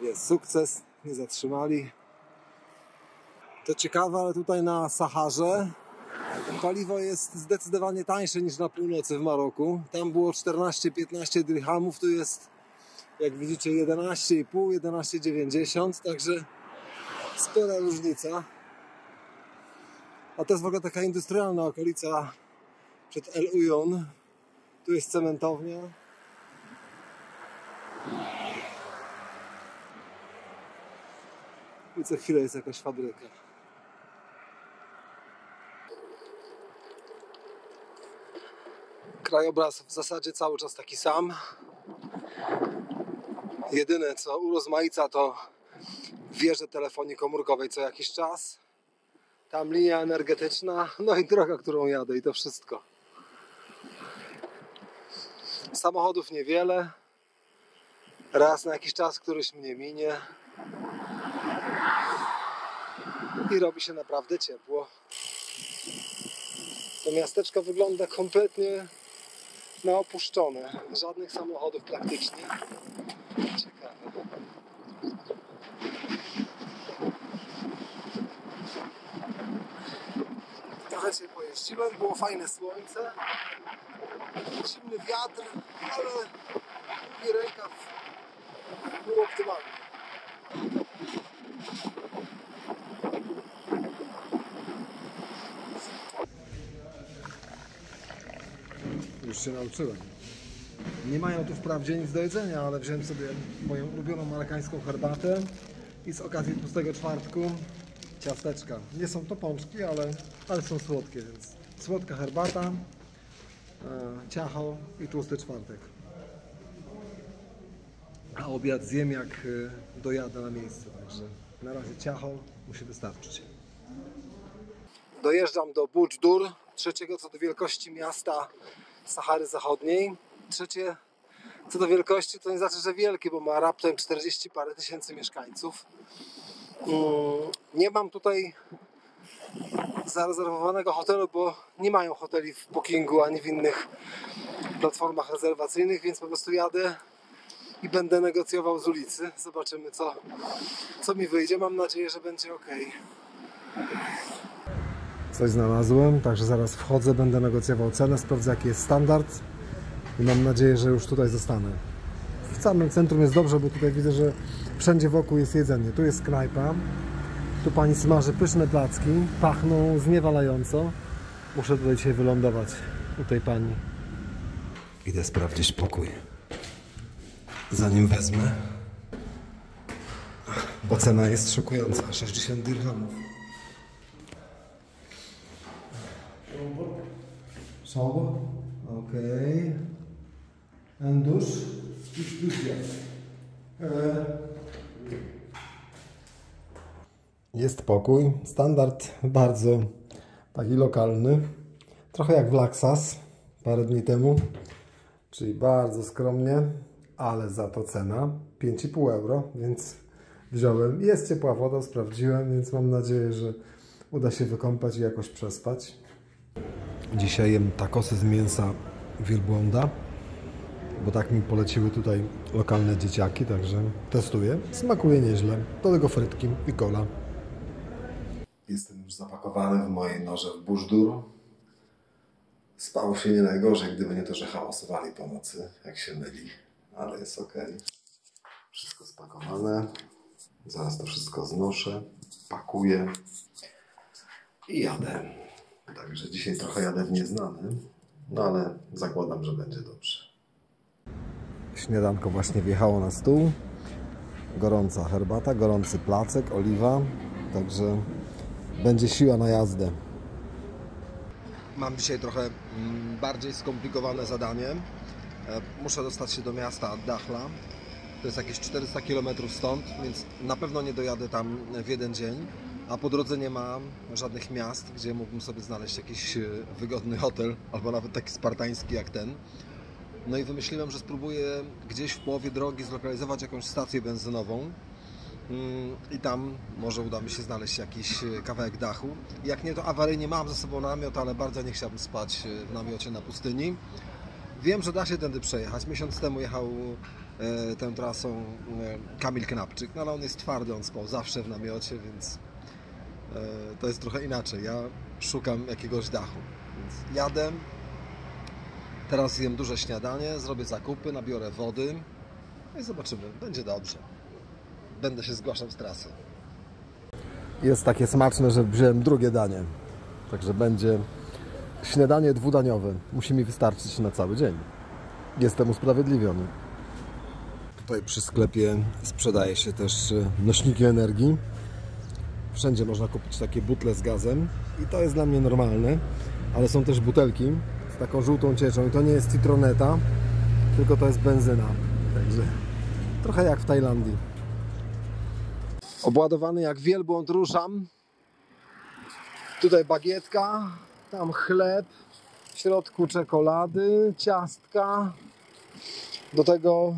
Jest sukces, nie zatrzymali. To ciekawe, ale tutaj na Saharze paliwo jest zdecydowanie tańsze niż na północy w Maroku. Tam było 14-15 dirhamów, tu jest jak widzicie 11,5, 11,90, także spora różnica. A to jest w ogóle taka industrialna okolica przed El Uyun. Tu jest cementownia. I co chwilę jest jakaś fabryka. Krajobraz w zasadzie cały czas taki sam. Jedyne co urozmaica to wieże telefonii komórkowej co jakiś czas. Tam linia energetyczna, no i droga, którą jadę i to wszystko. Samochodów niewiele. Raz na jakiś czas któryś mnie minie. I robi się naprawdę ciepło. To miasteczko wygląda kompletnie na opuszczone. Żadnych samochodów praktycznie. Ciekawe. Trochę się pojeździłem, było fajne słońce, zimny wiatr, ale drugi rękaw był optymalny. Się nauczyłem. Nie mają tu wprawdzie nic do jedzenia, ale wziąłem sobie moją ulubioną marokańską herbatę i z okazji tłustego czwartku ciasteczka. Nie są to pączki, ale, ale są słodkie, więc słodka herbata, e, ciacho i tłusty czwartek. A obiad zjem jak e, dojadę na miejsce, także na razie ciacho musi wystarczyć. Dojeżdżam do Bujdur, trzeciego co do wielkości miasta Sahary Zachodniej. Trzecie Co do wielkości, to nie znaczy, że wielki, bo ma raptem 40 parę tysięcy mieszkańców. Mm, Nie mam tutaj zarezerwowanego hotelu, bo nie mają hoteli w Bookingu ani w innych platformach rezerwacyjnych, więc po prostu jadę i będę negocjował z ulicy. Zobaczymy, co, co mi wyjdzie. Mam nadzieję, że będzie ok. Coś znalazłem, także zaraz wchodzę, będę negocjował cenę, sprawdzę jaki jest standard i mam nadzieję, że już tutaj zostanę. W samym centrum jest dobrze, bo tutaj widzę, że wszędzie wokół jest jedzenie. Tu jest knajpa, tu pani smaży pyszne placki, pachną zniewalająco. Muszę tutaj dzisiaj wylądować u tej pani. Idę sprawdzić pokój. Zanim wezmę, bo cena jest szokująca, 60 dirhamów. Szabır. Okej. En dusz. Dusz, dusz Jest pokój. Standard bardzo taki lokalny. Trochę jak w Laksas parę dni temu. Czyli bardzo skromnie, ale za to cena 5,5 euro, więc wziąłem. Jest ciepła woda, sprawdziłem, więc mam nadzieję, że uda się wykąpać i jakoś przespać. Dzisiaj jem takosy z mięsa wielbłąda, bo tak mi poleciły tutaj lokalne dzieciaki, także testuję. Smakuje nieźle. Do tego frytki i kola. Jestem już zapakowany w moje noże w buszdur. Spało się nie najgorzej, gdyby nie to, że hałasowali po nocy, jak się myli, ale jest ok. Wszystko spakowane. Zaraz to wszystko znoszę, pakuję i jadę. Także dzisiaj trochę jadę w nieznany, no ale zakładam, że będzie dobrze. Śniadanko właśnie wjechało na stół. Gorąca herbata, gorący placek, oliwa, także będzie siła na jazdę. Mam dzisiaj trochę mm, bardziej skomplikowane zadanie. E, Muszę dostać się do miasta Dachla. To jest jakieś 400 km stąd, więc na pewno nie dojadę tam w jeden dzień. A po drodze nie ma żadnych miast, gdzie mógłbym sobie znaleźć jakiś e, wygodny hotel, albo nawet taki spartański jak ten. No i wymyśliłem, że spróbuję gdzieś w połowie drogi zlokalizować jakąś stację benzynową. Mm, I tam może uda mi się znaleźć jakiś e, kawałek dachu. Jak nie, to awaryjnie mam ze sobą namiot, ale bardzo nie chciałbym spać e, w namiocie na pustyni. Wiem, że da się tędy przejechać. Miesiąc temu jechał e, tę trasą e, Kamil Knapczyk, no ale on jest twardy, on spał zawsze w namiocie, więc to jest trochę inaczej. Ja szukam jakiegoś dachu, więc jadę. Teraz jem duże śniadanie, zrobię zakupy, nabiorę wody i zobaczymy, będzie dobrze. Będę się zgłaszał z trasy. Jest takie smaczne, że wziąłem drugie danie. Także będzie śniadanie dwudaniowe. Musi mi wystarczyć na cały dzień. Jestem usprawiedliwiony. Tutaj przy sklepie sprzedaje się też e, nośniki energii. Wszędzie można kupić takie butle z gazem i to jest dla mnie normalne, ale są też butelki z taką żółtą cieczą i to nie jest citroneta, tylko to jest benzyna. Także trochę jak w Tajlandii. Obładowany jak wielbłąd ruszam. Tutaj bagietka, tam chleb, w środku czekolady, ciastka. Do tego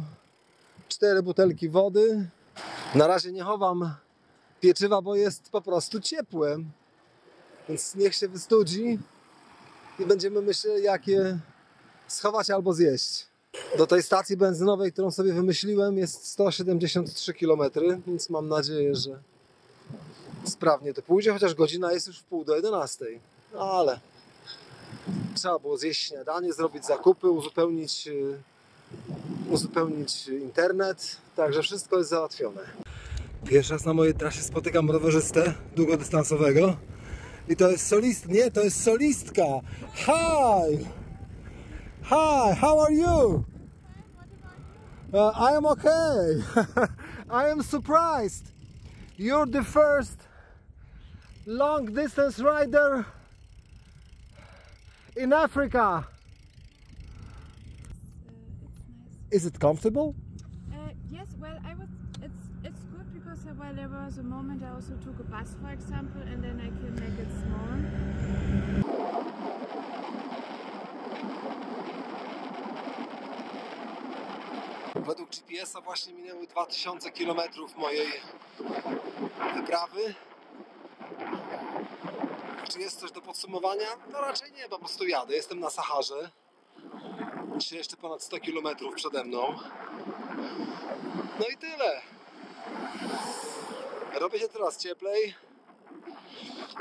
cztery butelki wody. Na razie nie chowam pieczywa, bo jest po prostu ciepłe. Więc niech się wystudzi i będziemy myśleli, jak je schować albo zjeść. Do tej stacji benzynowej, którą sobie wymyśliłem, jest 173 km, więc mam nadzieję, że sprawnie to pójdzie, chociaż godzina jest już w pół do 11. No ale trzeba było zjeść śniadanie, zrobić zakupy, uzupełnić, yy, uzupełnić internet, także wszystko jest załatwione. Pierwszy raz na mojej trasie spotykam rowerzystę długodystansowego i to jest solist, nie, to jest solistka. Hi! Hi, how are you? Uh, I am okay. I am surprised. You're the first long distance rider in Africa. Is it comfortable? Was a moment I also took a bus, for example, and then I can make it small. Według GPS-a właśnie minęły 2000 km mojej wyprawy. Czy jest coś do podsumowania? No raczej nie, po prostu jadę. Jestem na Saharze. Dzisiaj jeszcze ponad 100 km przede mną. No i tyle. Robi się coraz cieplej.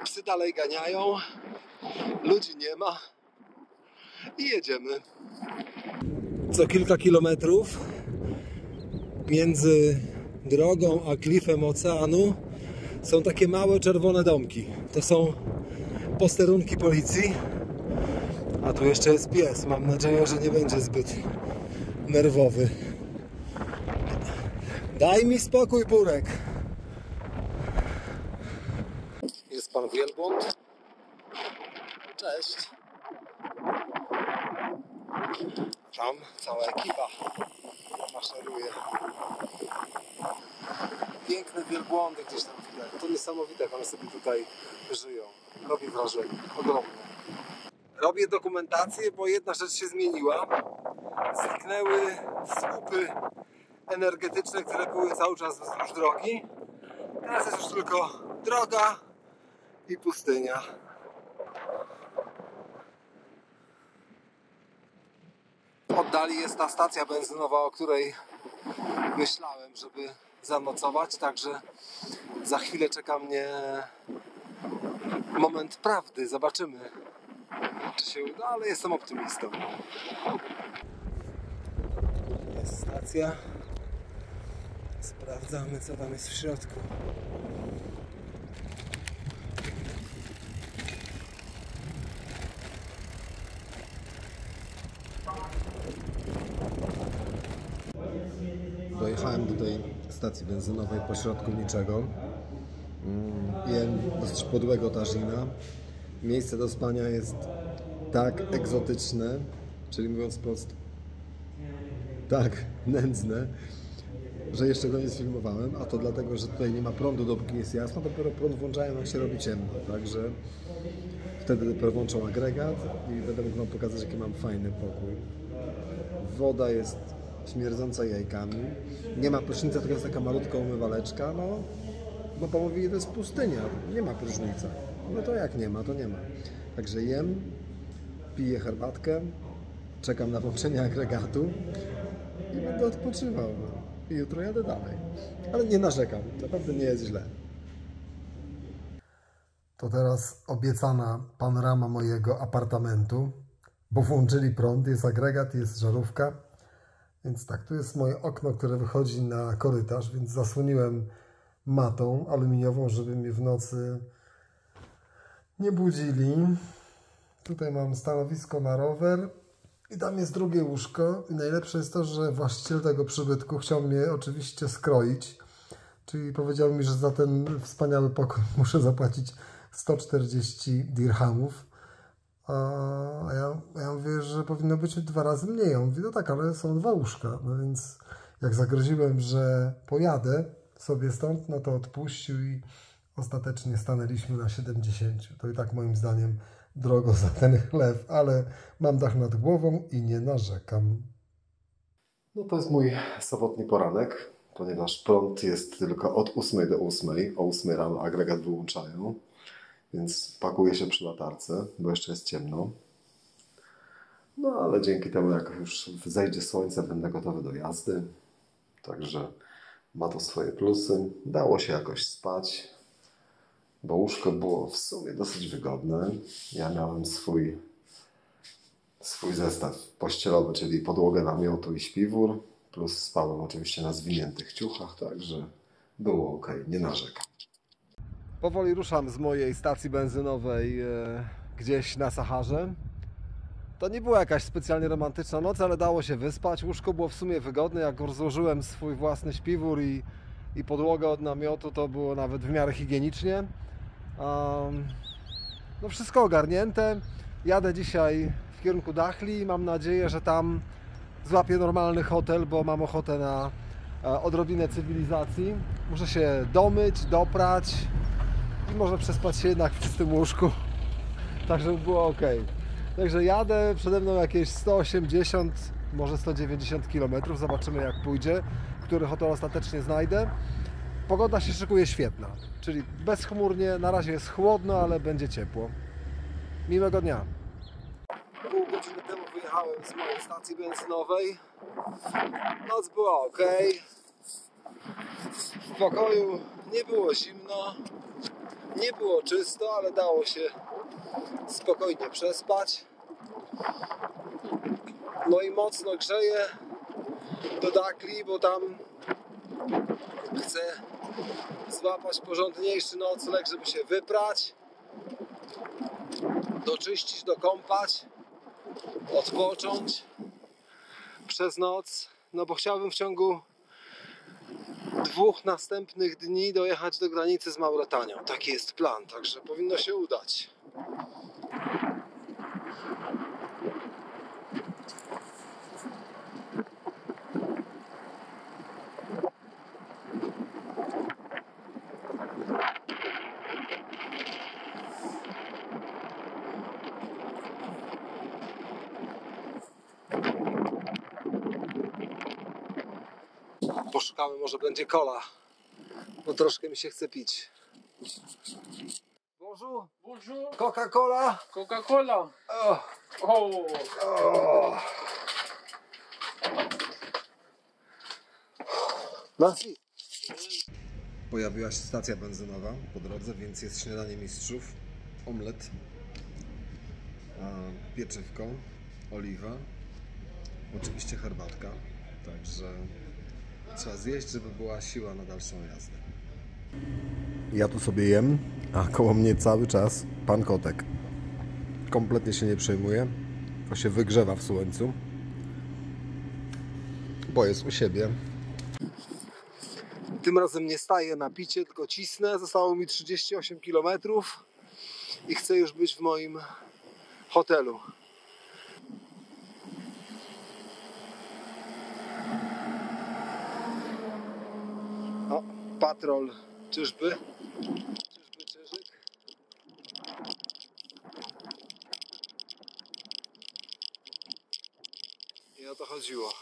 Psy dalej ganiają. Ludzi nie ma. I jedziemy. Co kilka kilometrów między drogą a klifem oceanu są takie małe czerwone domki. To są posterunki policji. A tu jeszcze jest pies. Mam nadzieję, że nie będzie zbyt nerwowy. Daj mi spokój, Burek. Jest pan wielbłąd. Cześć. Tam cała ekipa maszeruje. Piękne wielbłądy gdzieś tam widać. To niesamowite, jak one sobie tutaj żyją. Robi wrażenie. Ogromne. Robię dokumentację, bo jedna rzecz się zmieniła. Zniknęły słupy energetyczne, które były cały czas wzdłuż drogi. Teraz jest już tylko droga i pustynia. Oddali jest ta stacja benzynowa, o której myślałem, żeby zanocować, także za chwilę czeka mnie moment prawdy. Zobaczymy, czy się uda, ale jestem optymistą. Jest stacja. Sprawdzamy, co tam jest w środku. Dojechałem do tej stacji benzynowej pośrodku niczego. Mm, Jem dosyć podłego tazina. Miejsce do spania jest tak egzotyczne, czyli mówiąc wprost, tak nędzne, że jeszcze go nie sfilmowałem, a to dlatego, że tutaj nie ma prądu, dopóki jest jasno, dopiero prąd włączają jak się robi ciemno, także wtedy dopiero włączą agregat i będę mógł Wam pokazać, jaki mam fajny pokój. Woda jest śmierdząca jajkami, nie ma prysznica, tylko jest taka malutka umywaleczka, no, bo mówili, to jest pustynia, nie ma prysznica. No to jak nie ma, to nie ma. Także jem, piję herbatkę, czekam na włączenie agregatu i będę odpoczywał. I jutro jadę dalej. Ale nie narzekam, naprawdę nie jest źle. To teraz obiecana panorama mojego apartamentu, bo włączyli prąd, jest agregat, jest żarówka. Więc tak, tu jest moje okno, które wychodzi na korytarz, więc zasłoniłem matą aluminiową, żeby mnie w nocy nie budzili. Tutaj mam stanowisko na rower i tam jest drugie łóżko. I najlepsze jest to, że właściciel tego przybytku chciał mnie oczywiście skroić. Czyli powiedział mi, że za ten wspaniały pokój muszę zapłacić 140 dirhamów. A ja, ja mówię, że powinno być dwa razy mniej. On mówi, no tak, ale są dwa łóżka. No więc jak zagroziłem, że pojadę sobie stąd, no to odpuścił i ostatecznie stanęliśmy na 70. To i tak moim zdaniem drogo za ten chleb, ale mam dach nad głową i nie narzekam. No to jest mój sobotni poranek, ponieważ prąd jest tylko od 8 do 8. O 8 rano agregat wyłączają, więc pakuję się przy latarce, bo jeszcze jest ciemno. No ale dzięki temu, jak już zejdzie słońce, będę gotowy do jazdy. Także ma to swoje plusy. Dało się jakoś spać, bo łóżko było w sumie dosyć wygodne. Ja miałem swój, swój zestaw pościelowy, czyli podłogę namiotu i śpiwór, plus spałem oczywiście na zwiniętych ciuchach, także było ok, nie narzekam. Powoli ruszam z mojej stacji benzynowej e, gdzieś na Saharze. To nie była jakaś specjalnie romantyczna noc, ale dało się wyspać. Łóżko było w sumie wygodne. Jak rozłożyłem swój własny śpiwór i, i podłogę od namiotu, to było nawet w miarę higienicznie. Um, no wszystko ogarnięte. Jadę dzisiaj w kierunku Dachli. Mam nadzieję, że tam złapię normalny hotel, bo mam ochotę na e, odrobinę cywilizacji. Muszę się domyć, doprać i może przespać się jednak w czystym łóżku. Tak, żeby było ok. Także jadę, przede mną jakieś 180 może 190 km. Zobaczymy jak pójdzie, który hotel ostatecznie znajdę. Pogoda się szykuje świetna, czyli bezchmurnie, na razie jest chłodno, ale będzie ciepło. Miłego dnia. Pół godziny temu wyjechałem z mojej stacji benzynowej. Noc była ok. W pokoju nie było zimno, nie było czysto, ale dało się spokojnie przespać. No i mocno grzeje do Dakli, bo tam chcę złapać porządniejszy nocleg, żeby się wyprać, doczyścić, dokąpać, odpocząć przez noc, no bo chciałbym w ciągu dwóch następnych dni dojechać do granicy z Mauretanią. Taki jest plan, także powinno się udać. Poszukamy, może będzie kola, bo troszkę mi się chce pić. Bonjour, Bonjour, Coca-Cola. Coca-Cola. Oh. Oh, Oh. Merci. Pojawiła się stacja benzynowa po drodze, więc jest śniadanie mistrzów, omlet, pieczywko, oliwa, oczywiście herbatka, także trzeba zjeść, żeby była siła na dalszą jazdę. Ja tu sobie jem, a koło mnie cały czas pan kotek. Kompletnie się nie przejmuje, to się wygrzewa w słońcu, bo jest u siebie. Tym razem nie staję na picie, tylko cisnę. Zostało mi 38 km i chcę już być w moim hotelu. O, patrol, czyżby? Czyżby czyżyk? I o to chodziło.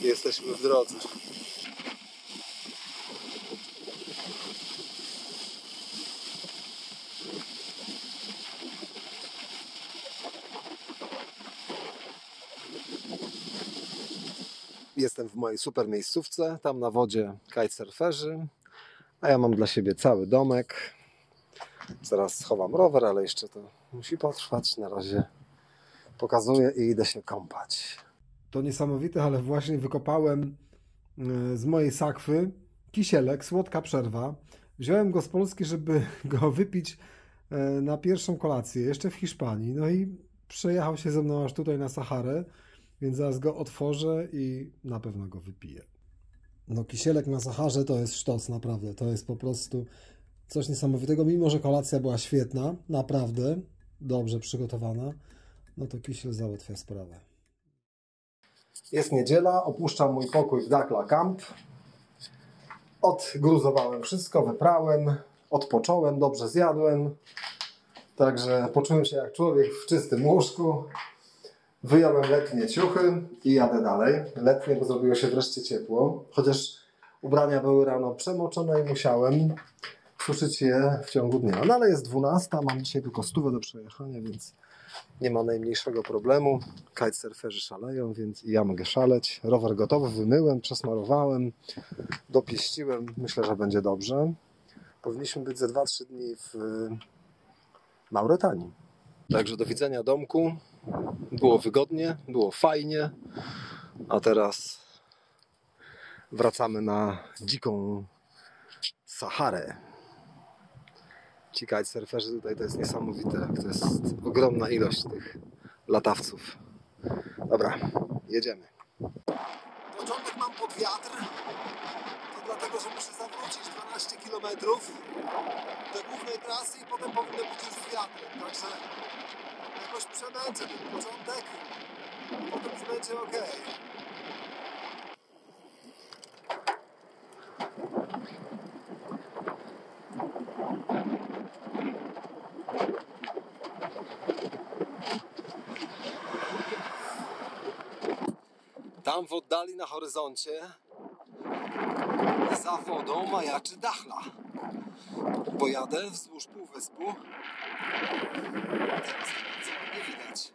Jesteśmy w drodze. Jestem w mojej super miejscówce, tam na wodzie kitesurferzy, a ja mam dla siebie cały domek. Zaraz schowam rower, ale jeszcze to musi potrwać. Na razie pokazuję i idę się kąpać. To niesamowite, ale właśnie wykopałem e, z mojej sakwy kisielek, słodka przerwa. Wziąłem go z Polski, żeby go wypić e, na pierwszą kolację, jeszcze w Hiszpanii. No i przejechał się ze mną aż tutaj na Saharę, więc zaraz go otworzę i na pewno go wypiję. No kisielek na Saharze to jest sztos, naprawdę. To jest po prostu coś niesamowitego. Mimo, że kolacja była świetna, naprawdę dobrze przygotowana, no to kisiel załatwia sprawę. Jest niedziela, opuszczam mój pokój w Dakla Camp. Odgruzowałem wszystko, wyprałem, odpocząłem, dobrze zjadłem. Także poczułem się jak człowiek w czystym łóżku. Wyjąłem letnie ciuchy i jadę dalej. Letnie, bo zrobiło się wreszcie ciepło. Chociaż ubrania były rano przemoczone i musiałem suszyć je w ciągu dnia. No ale jest 12, mam dzisiaj tylko stówę do przejechania, więc nie ma najmniejszego problemu. Kitesurferzy szaleją, więc i ja mogę szaleć. Rower gotowy, wymyłem, przesmarowałem, dopieściłem. Myślę, że będzie dobrze. Powinniśmy być ze 2-3 dni w Mauretanii. Także do widzenia domku. Było wygodnie, było fajnie, a teraz wracamy na dziką Saharę. Ci kitesurferzy tutaj to jest niesamowite, to jest ogromna ilość tych latawców. Dobra, jedziemy. Początek mam pod wiatr, dlatego, że muszę zawrócić 12 km do głównej trasy i potem powinno być już z wiatrem, także jakoś przemęczę ten początek, potem już będzie ok. Tam w oddali na horyzoncie za wodą majaczy Dachla. Pojadę wzdłuż półwyspu. Ładnie widać.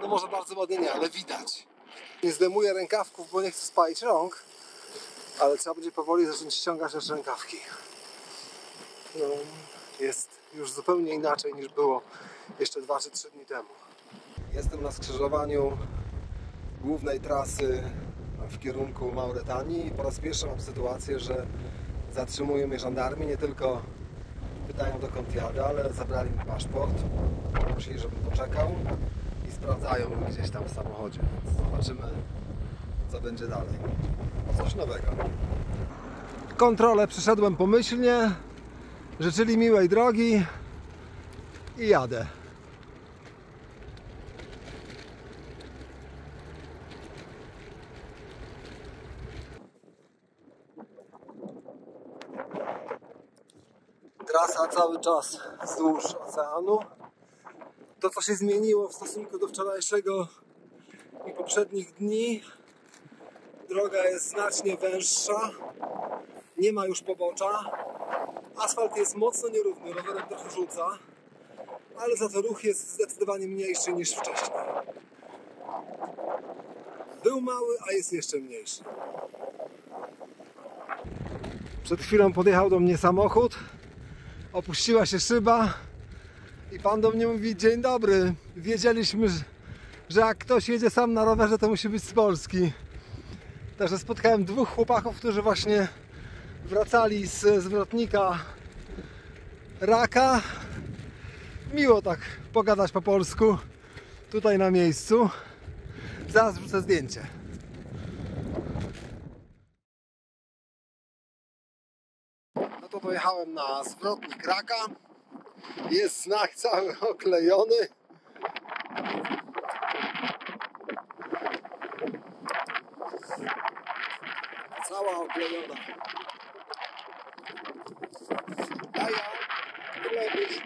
No może bardzo ładnie nie, ale widać. Nie zdejmuję rękawków, bo nie chcę spalić rąk, ale trzeba będzie powoli zacząć ściągać też rękawki. No, jest już zupełnie inaczej niż było jeszcze 2 czy 3 dni temu. Jestem na skrzyżowaniu głównej trasy w kierunku Mauretanii i po raz pierwszy mam sytuację, że zatrzymują mnie żandarmi, nie tylko pytają dokąd jadę, ale zabrali mi paszport, prosili, żebym poczekał i sprawdzają gdzieś tam w samochodzie, zobaczymy co będzie dalej. Coś nowego. Kontrolę przeszedłem pomyślnie, życzyli miłej drogi i jadę. Trasa cały czas wzdłuż oceanu. To, co się zmieniło w stosunku do wczorajszego i poprzednich dni, droga jest znacznie węższa, nie ma już pobocza, asfalt jest mocno nierówny, rowerem trochę rzuca, ale za to ruch jest zdecydowanie mniejszy niż wcześniej. Był mały, a jest jeszcze mniejszy. Przed chwilą podjechał do mnie samochód, opuściła się szyba i pan do mnie mówi dzień dobry. Wiedzieliśmy, że- jak ktoś jedzie sam na rowerze, to musi być z Polski. Także spotkałem dwóch chłopaków, którzy właśnie wracali z zwrotnika Raka. Miło tak pogadać po polsku tutaj na miejscu. Zaraz wrzucę zdjęcie. To dojechałem na zwrotnik Raka. Jest znak cały oklejony. Cała oklejona. A ja wylepić.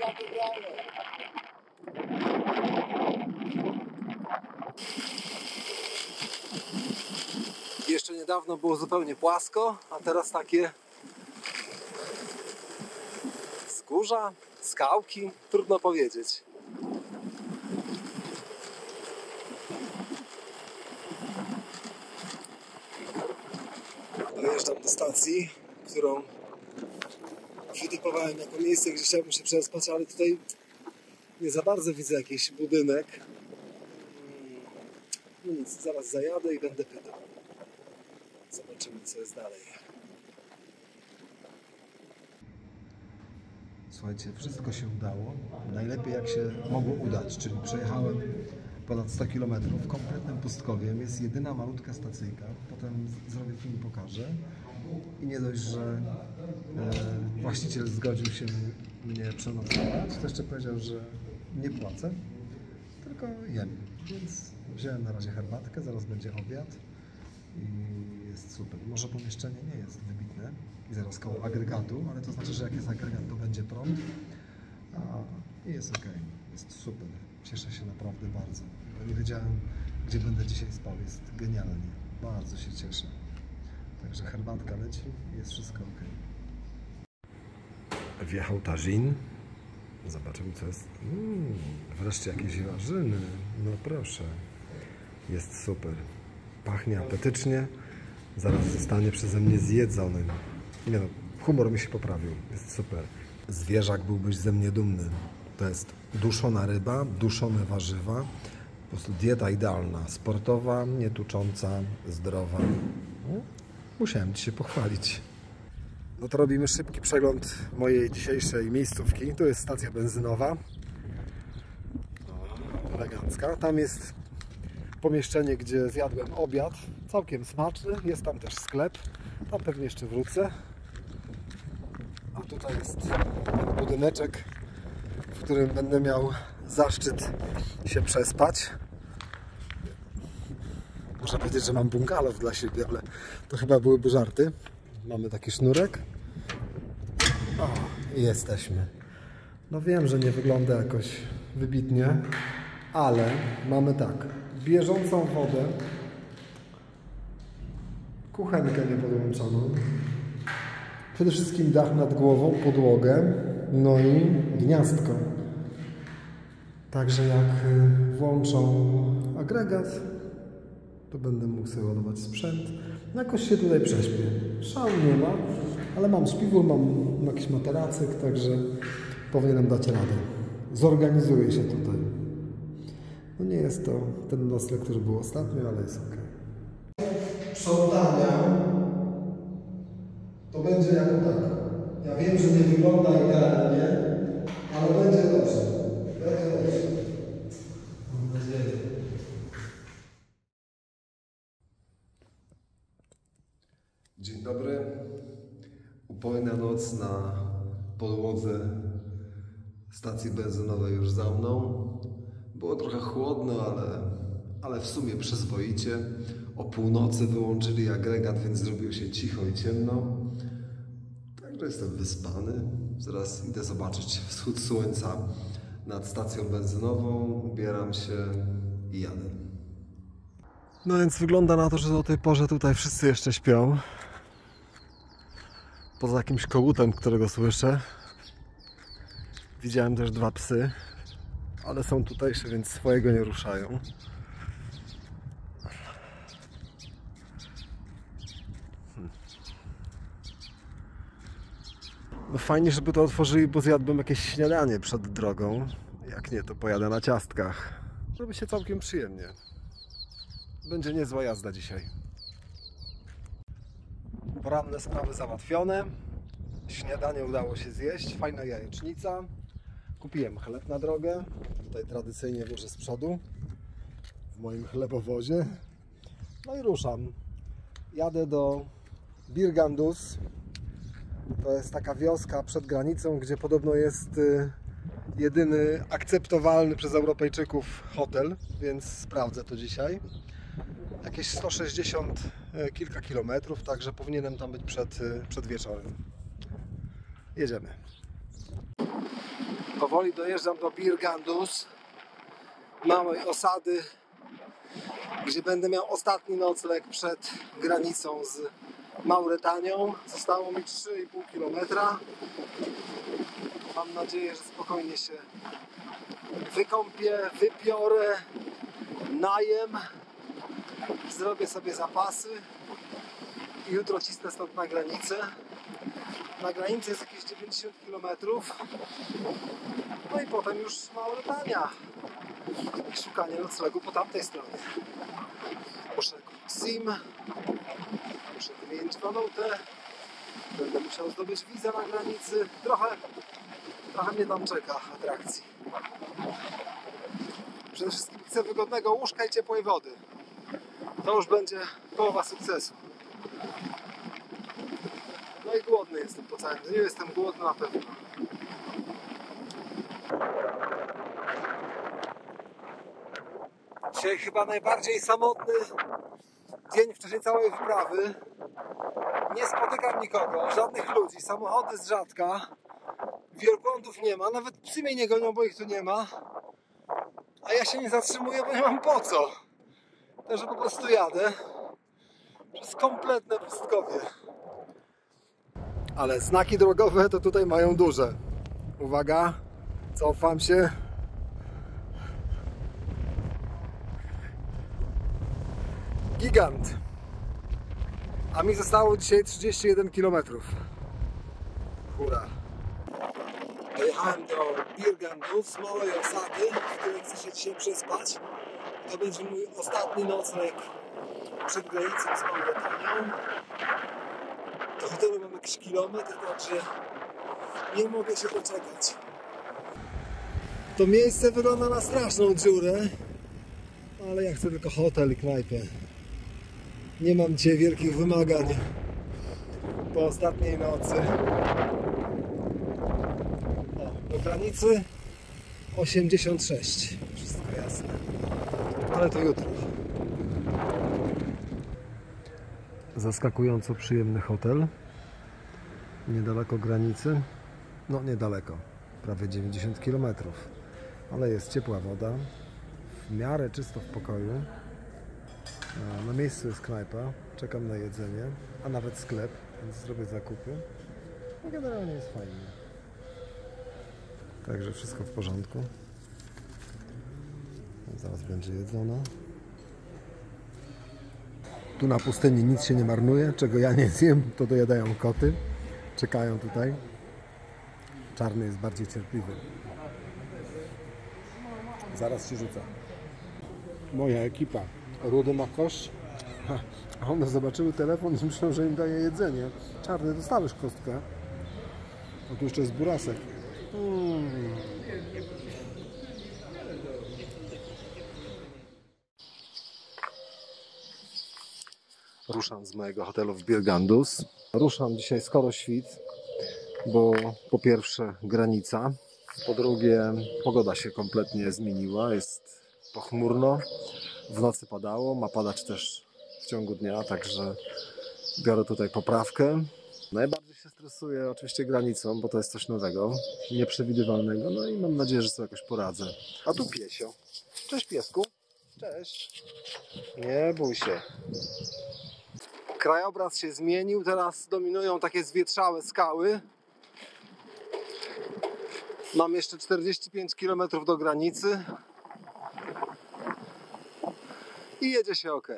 Ja wybrałem. Niedawno było zupełnie płasko, a teraz takie wzgórza, skałki, trudno powiedzieć. Dojeżdżam do stacji, którą wytypowałem jako miejsce, gdzie chciałbym się przespać, ale tutaj nie za bardzo widzę jakiś budynek. Mm, No nic, zaraz zajadę i będę pytał. Zobaczymy, co jest dalej. Słuchajcie, wszystko się udało. Najlepiej jak się mogło udać, czyli przejechałem ponad 100 km kompletnym pustkowiem. Jest jedyna malutka stacyjka. Potem zrobię film, pokażę. I nie dość, że e, właściciel zgodził się mnie przenocować, to jeszcze powiedział, że nie płacę, tylko jem. Więc wziąłem na razie herbatkę, zaraz będzie obiad i jest super. Może pomieszczenie nie jest wybitne i zaraz koło agregatu, ale to znaczy, że jak jest agregat, to będzie prąd i jest ok. Jest super. Cieszę się naprawdę bardzo. Nie wiedziałem, gdzie będę dzisiaj spał. Jest genialnie. Bardzo się cieszę. Także herbatka leci jest wszystko ok. Wjechał Tarzin. Zobaczymy, co jest. Mm, wreszcie jakieś warzyny. No proszę. Jest super. Pachnie apetycznie. Zaraz zostanie przeze mnie zjedzony. Nie no, humor mi się poprawił. Jest super. Zwierzak byłbyś ze mnie dumny. To jest duszona ryba, duszone warzywa. Po prostu dieta idealna. Sportowa, nietucząca, zdrowa. No, Musiałem Ci się pochwalić. No to robimy szybki przegląd mojej dzisiejszej miejscówki. Tu jest stacja benzynowa. Elegancka. Tam jest pomieszczenie, gdzie zjadłem obiad. Całkiem smaczny. Jest tam też sklep. Tam pewnie jeszcze wrócę. A tutaj jest budyneczek, w którym będę miał zaszczyt się przespać. Można powiedzieć, że mam bungalow dla siebie, ale to chyba byłyby żarty. Mamy taki sznurek. O, jesteśmy. No wiem, że nie wygląda jakoś wybitnie, Ale mamy tak, bieżącą wodę, kuchenkę niepodłączoną, przede wszystkim dach nad głową, podłogę, no i gniazdko. Także jak y, włączą agregat, to będę mógł sobie ładować sprzęt. No Jakoś się tutaj prześpię. Szału nie ma, ale mam śpiwór, mam jakiś materacyk, także powinienem dać radę. Zorganizuję się tutaj. No nie jest to ten nocleg, który był ostatnio, ale jest ok. Sprzątania to będzie jako tak. Ja wiem, że nie wygląda idealnie, ale będzie dobrze. Będzie dobrze. Mam nadzieję. Dzień dobry. Upojna noc na podłodze stacji benzynowej już za mną. Było trochę chłodno, ale, ale w sumie przyzwoicie. O północy wyłączyli agregat, więc zrobiło się cicho i ciemno. Także jestem wyspany. Zaraz idę zobaczyć wschód słońca nad stacją benzynową. Ubieram się i jadę. No więc wygląda na to, że do tej porze tutaj wszyscy jeszcze śpią. Poza jakimś kogutem, którego słyszę. Widziałem też dwa psy, ale są tutejsze, więc swojego nie ruszają. Hmm. No fajnie, żeby to otworzyli, bo zjadłbym jakieś śniadanie przed drogą. Jak nie, to pojadę na ciastkach. Robi się całkiem przyjemnie. Będzie niezła jazda dzisiaj. Poranne sprawy załatwione. Śniadanie udało się zjeść. Fajna jajecznica. Kupiłem chleb na drogę. Tutaj tradycyjnie włożę z przodu. W moim chlebowozie. No i ruszam. Jadę do Birgandus. To jest taka wioska przed granicą, gdzie podobno jest y, jedyny akceptowalny przez Europejczyków hotel, więc sprawdzę to dzisiaj jakieś 160 e, kilka kilometrów, także powinienem tam być przed, e, przed wieczorem. Jedziemy. Powoli dojeżdżam do Birgandus, małej osady, gdzie będę miał ostatni nocleg przed granicą z Mauretanią. Zostało mi 3,5 kilometra. Mam nadzieję, że spokojnie się wykąpię, wypiorę, najem zrobię sobie zapasy i jutro cisnę stąd na granicę. Na granicy jest jakieś 90 km. No i potem już Mauretania. I szukanie noclegu po tamtej stronie. Muszę kupić SIM, muszę wymienić walutę, będę musiał zdobyć wizę na granicy. Trochę, trochę mnie tam czeka atrakcji. Przede wszystkim chcę wygodnego łóżka i ciepłej wody to już będzie połowa sukcesu. No i głodny jestem po całym dniu, jestem głodny na pewno. Dzisiaj chyba najbardziej samotny dzień wcześniej całej wyprawy. Nie spotykam nikogo, żadnych ludzi, samochody z rzadka. Wielbłądów nie ma, nawet psy mnie nie gonią, bo ich tu nie ma. A ja się nie zatrzymuję, bo nie mam po co. Także po prostu jadę przez kompletne pustkowie. Ale znaki drogowe to tutaj mają duże. Uwaga, cofam się. Gigant. A mi zostało dzisiaj 31 km. Hurra. Dojechałem do Birgandów, małej osady, w której chcę się dzisiaj przespać. To będzie mój ostatni nocleg przed granicą z Mauretanią. Do hotelu mam jakiś kilometr, także nie mogę się doczekać. To miejsce wygląda na straszną dziurę, ale ja chcę tylko hotel i knajpę. Nie mam dzisiaj wielkich wymagań po ostatniej nocy. O, do granicy 86. Wszystko jasne. Ale to jutro. Zaskakująco przyjemny hotel. Niedaleko granicy. No niedaleko. Prawie 90 km. Ale jest ciepła woda. w miarę czysto w pokoju. E, Na miejscu jest knajpa, czekam na jedzenie, a nawet sklep, więc zrobię zakupy. No generalnie jest fajnie. Także wszystko w porządku. Zaraz będzie jedzone. Tu na pustyni nic się nie marnuje, czego ja nie zjem, to dojadają koty. Czekają tutaj. Czarny jest bardziej cierpliwy. Zaraz się rzuca. Moja ekipa. Rudy ma kość. A one zobaczyły telefon i myślą, że im daje jedzenie. Czarny, dostałeś kostkę. O tu jeszcze jest burasek. Mm. Ruszam z mojego hotelu w Birgandus. Ruszam dzisiaj skoro świt, bo po pierwsze granica, po drugie pogoda się kompletnie zmieniła, jest pochmurno, w nocy padało, ma padać też w ciągu dnia, także biorę tutaj poprawkę. Najbardziej się stresuję oczywiście granicą, bo to jest coś nowego, nieprzewidywalnego, no i mam nadzieję, że sobie jakoś poradzę. A tu piesio. Cześć piesku. Cześć. Nie bój się. Krajobraz się zmienił, teraz dominują takie zwietrzałe skały. Mam jeszcze 45 km do granicy. I jedzie się ok.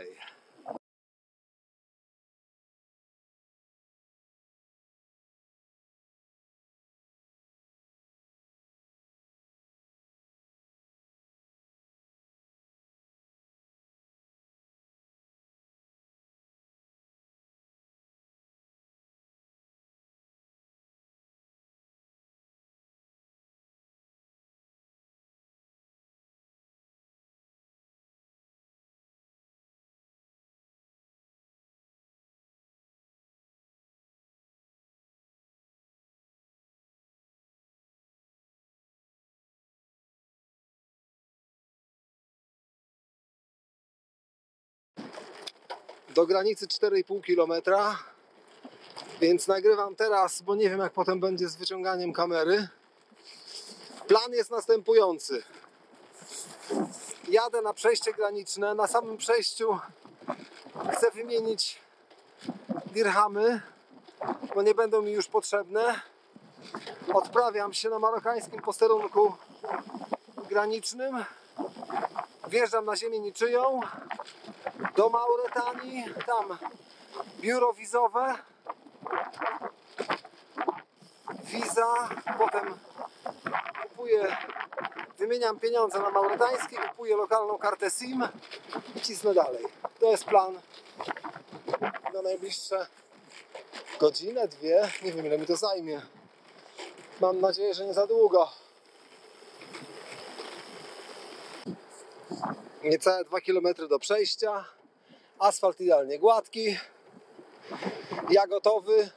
Do granicy 4,5 km. Więc nagrywam teraz, bo nie wiem jak potem będzie z wyciąganiem kamery. Plan jest następujący. Jadę na przejście graniczne. Na samym przejściu chcę wymienić dirhamy, bo nie będą mi już potrzebne. Odprawiam się na marokańskim posterunku granicznym. Wjeżdżam na ziemię niczyją do Mauretanii, tam biuro wizowe, wiza, potem kupuję, wymieniam pieniądze na mauretańskie, kupuję lokalną kartę SIM i cisnę dalej. To jest plan na najbliższe godzinę, dwie, nie wiem ile mi to zajmie. Mam nadzieję, że nie za długo. Niecałe 2 km do przejścia. Asfalt idealnie gładki. Ja gotowy,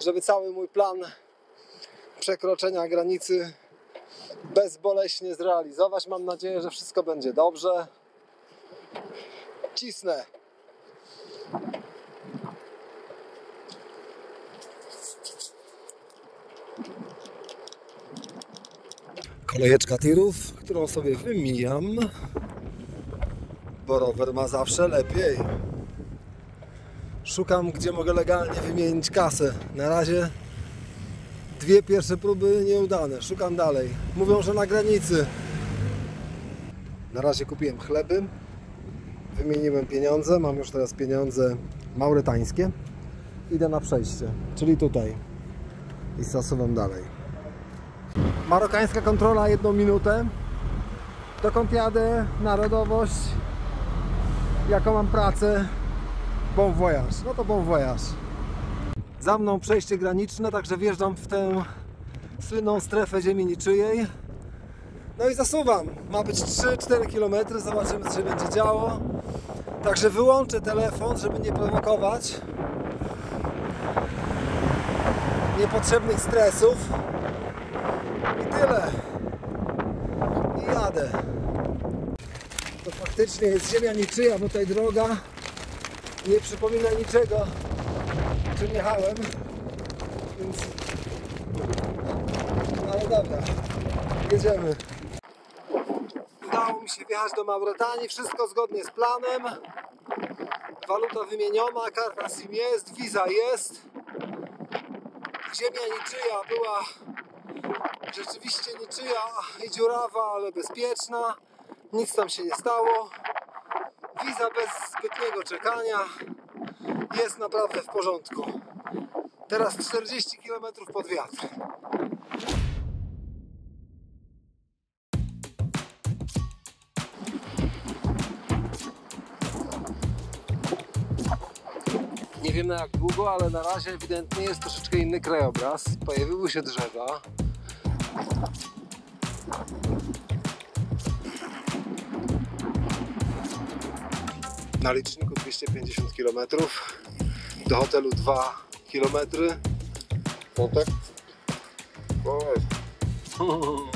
żeby cały mój plan przekroczenia granicy bezboleśnie zrealizować. Mam nadzieję, że wszystko będzie dobrze. Cisnę. Kolejeczka tirów, którą sobie wymijam, bo rower ma zawsze lepiej. Szukam, gdzie mogę legalnie wymienić kasę. Na razie dwie pierwsze próby nieudane. Szukam dalej. Mówią, że na granicy. Na razie kupiłem chleby. Wymieniłem pieniądze. Mam już teraz pieniądze mauretańskie. Idę na przejście, czyli tutaj. I zasuwam dalej. Marokańska kontrola jedną minutę. Dokąd jadę? Narodowość. Jaką mam pracę? Bon voyage. No to bon voyage. Za mną przejście graniczne, także wjeżdżam w tę słynną strefę ziemi niczyjej. No i zasuwam. Ma być 3-4 km. Zobaczymy, co się będzie działo. Także wyłączę telefon, żeby nie prowokować niepotrzebnych stresów. Tyle. I jadę. To faktycznie jest ziemia niczyja, bo tutaj droga nie przypomina niczego, czym jechałem. Więc... Ale dobra, jedziemy. Udało mi się jechać do Mauretanii, wszystko zgodnie z planem. Waluta wymieniona, karta SIM jest, wiza jest. Ziemia niczyja była rzeczywiście niczyja i dziurawa, ale bezpieczna. Nic tam się nie stało. Wiza bez zbytniego czekania. Jest naprawdę w porządku. Teraz 40 km pod wiatr. Nie wiem na jak długo, ale na razie ewidentnie jest troszeczkę inny krajobraz. Pojawiły się drzewa. Na liczniku 250 km. Do hotelu 2 km. Kontakt?